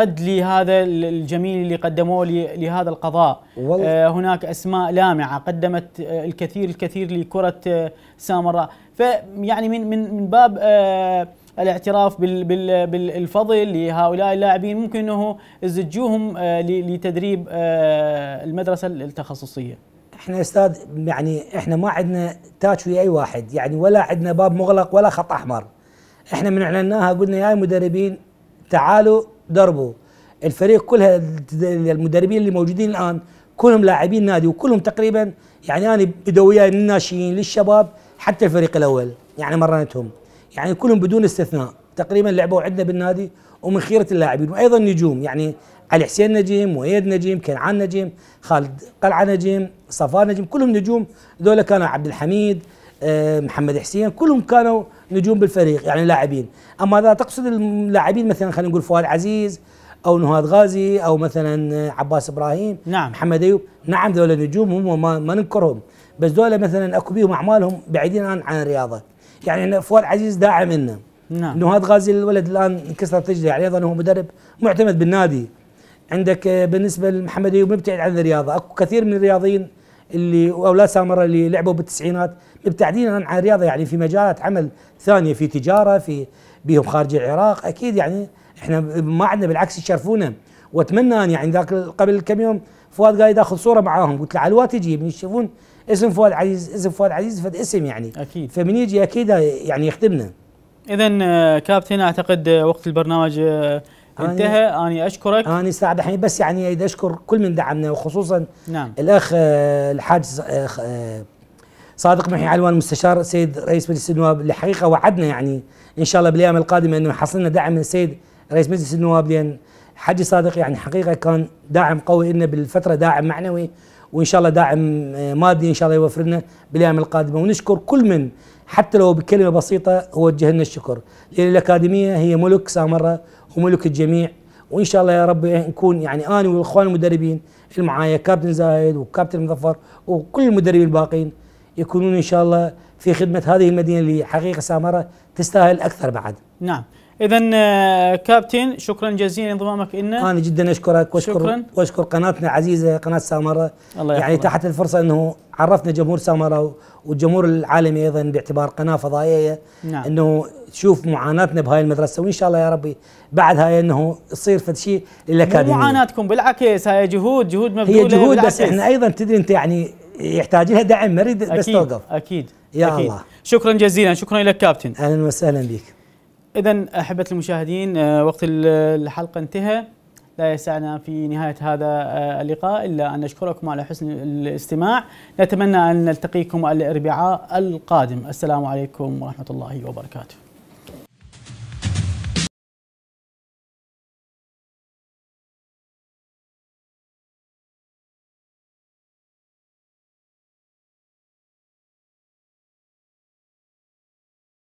رد لهذا ال- الجميل اللي قدموه لهذا القضاء. والله- آه، هناك أسماء لامعة قدمت آه، الكثير الكثير لكرة آه، سامراء. فيعني من من من باب آه، الاعتراف بال- بال- بالفضل لهؤلاء اللاعبين ممكن أنه تزجوهم آه، ل- لتدريب آه، المدرسة التخصصية. إحنا أستاذ يعني إحنا ما عندنا تاتش ويا أي واحد. يعني ولا عندنا باب مغلق ولا خط أحمر. إحنا من اعلناها قلنا يا مدربين تعالوا دربوا الفريق كلها المدربين اللي موجودين الآن كلهم لاعبين نادي وكلهم تقريبا يعني أنا بدوا وياي من الناشئين للشباب حتى الفريق الأول يعني مرنتهم. يعني كلهم بدون استثناء. تقريبا لعبوا عندنا بالنادي ومن خيرة اللاعبين. وأيضا نجوم. يعني علي حسين نجيم مؤيد نجيم كنعان نجيم خالد قلعة نجيم صفار نجيم كلهم نجوم. ذولا كانوا عبد الحميد محمد حسين كلهم كانوا نجوم بالفريق يعني لاعبين. أما إذا تقصد اللاعبين مثلا خلينا نقول فؤاد عزيز أو نهاد غازي أو مثلا آه، عباس إبراهيم نعم. محمد أيوب نعم ذولا نجوم هم ما, ما ننكرهم. بس ذولا مثلا أكو بيهم أعمالهم بعيدين عن عن الرياضة. يعني فؤاد عزيز داعم لنا نعم. نهاد غازي الولد الآن انكسرت رجله يعني أيضا هو مدرب معتمد بالنادي. عندك آه، بالنسبة لمحمد أيوب مبتعد عن الرياضة. أكو كثير من الرياضيين اللي أولاد سامره اللي لعبوا بالتسعينات مبتعدين عن الرياضه يعني في مجالات عمل ثانية في تجارة في بيهم خارج العراق أكيد يعني إحنا ما عندنا بالعكس يشرفونا. وأتمنى أن يعني ذاك قبل كم يوم فؤاد قاعد ياخذ صورة معاهم. قلت له الوقت تجي يشوفون اسم فؤاد عزيز اسم فؤاد عزيز فد اسم يعني. أكيد. فمن يجي أكيد يعني يخدمنا. اذا آه، كابتن أعتقد آه، وقت البرنامج آه، أنا- انتهى. اني أشكرك. أنا سعد الحين بس يعني أشكر كل من دعمنا وخصوصا نعم. الأخ الحاج صادق محي علوان مستشار السيد رئيس مجلس النواب اللي حقيقه وعدنا يعني إن شاء الله بالأيام القادمة إنه يحصل لنا دعم من السيد رئيس مجلس النواب لأن حجي صادق يعني حقيقة كان داعم قوي لنا بالفترة داعم معنوي وإن شاء الله داعم آه، مادي إن شاء الله يوفر لنا بالأيام القادمة ونشكر كل من حتى لو بكلمة بسيطة هو وجه لنا الشكر. لأن الأكاديمية هي ملك سامرة وملك الجميع وإن شاء الله يا رب نكون يعني أنا والإخوان المدربين اللي معايا كابتن زايد وكابتن مظفر وكل المدربين الباقين. يكونون إن شاء الله في خدمة هذه المدينة اللي حقيقه سامرة تستاهل أكثر بعد. نعم اذا آه، كابتن شكرا جزيلا لانضمامك لنا أنا جدا أشكرك وأشكر شكراً. وأشكر قناتنا العزيزة قناة سامرة الله يعني. تحت الفرصة إنه عرفنا جمهور سامرة والجمهور العالمي أيضا باعتبار قناة فضائية نعم إنه تشوف معاناتنا بهاي المدرسة وإن شاء الله يا ربي بعد هاي إنه تصير فد شيء مو للأكاديمية معاناتكم بالعكس هاي جهود جهود مبذولة هي جهود بالعكس. بس إحنا أيضا تدري أنت يعني يحتاج لها دعم ما نريد بس أكيد توقف. أكيد يا أكيد. الله. شكرا جزيلا شكرا لك كابتن. أهلا وسهلا بك. اذا أحبة المشاهدين آه، وقت ال- الحلقة انتهى. لا يسعنا في نهاية هذا آه، اللقاء إلا أن نشكركم على حسن الاستماع. نتمنى أن نلتقيكم الأربعاء القادم. السلام عليكم ورحمة الله وبركاته.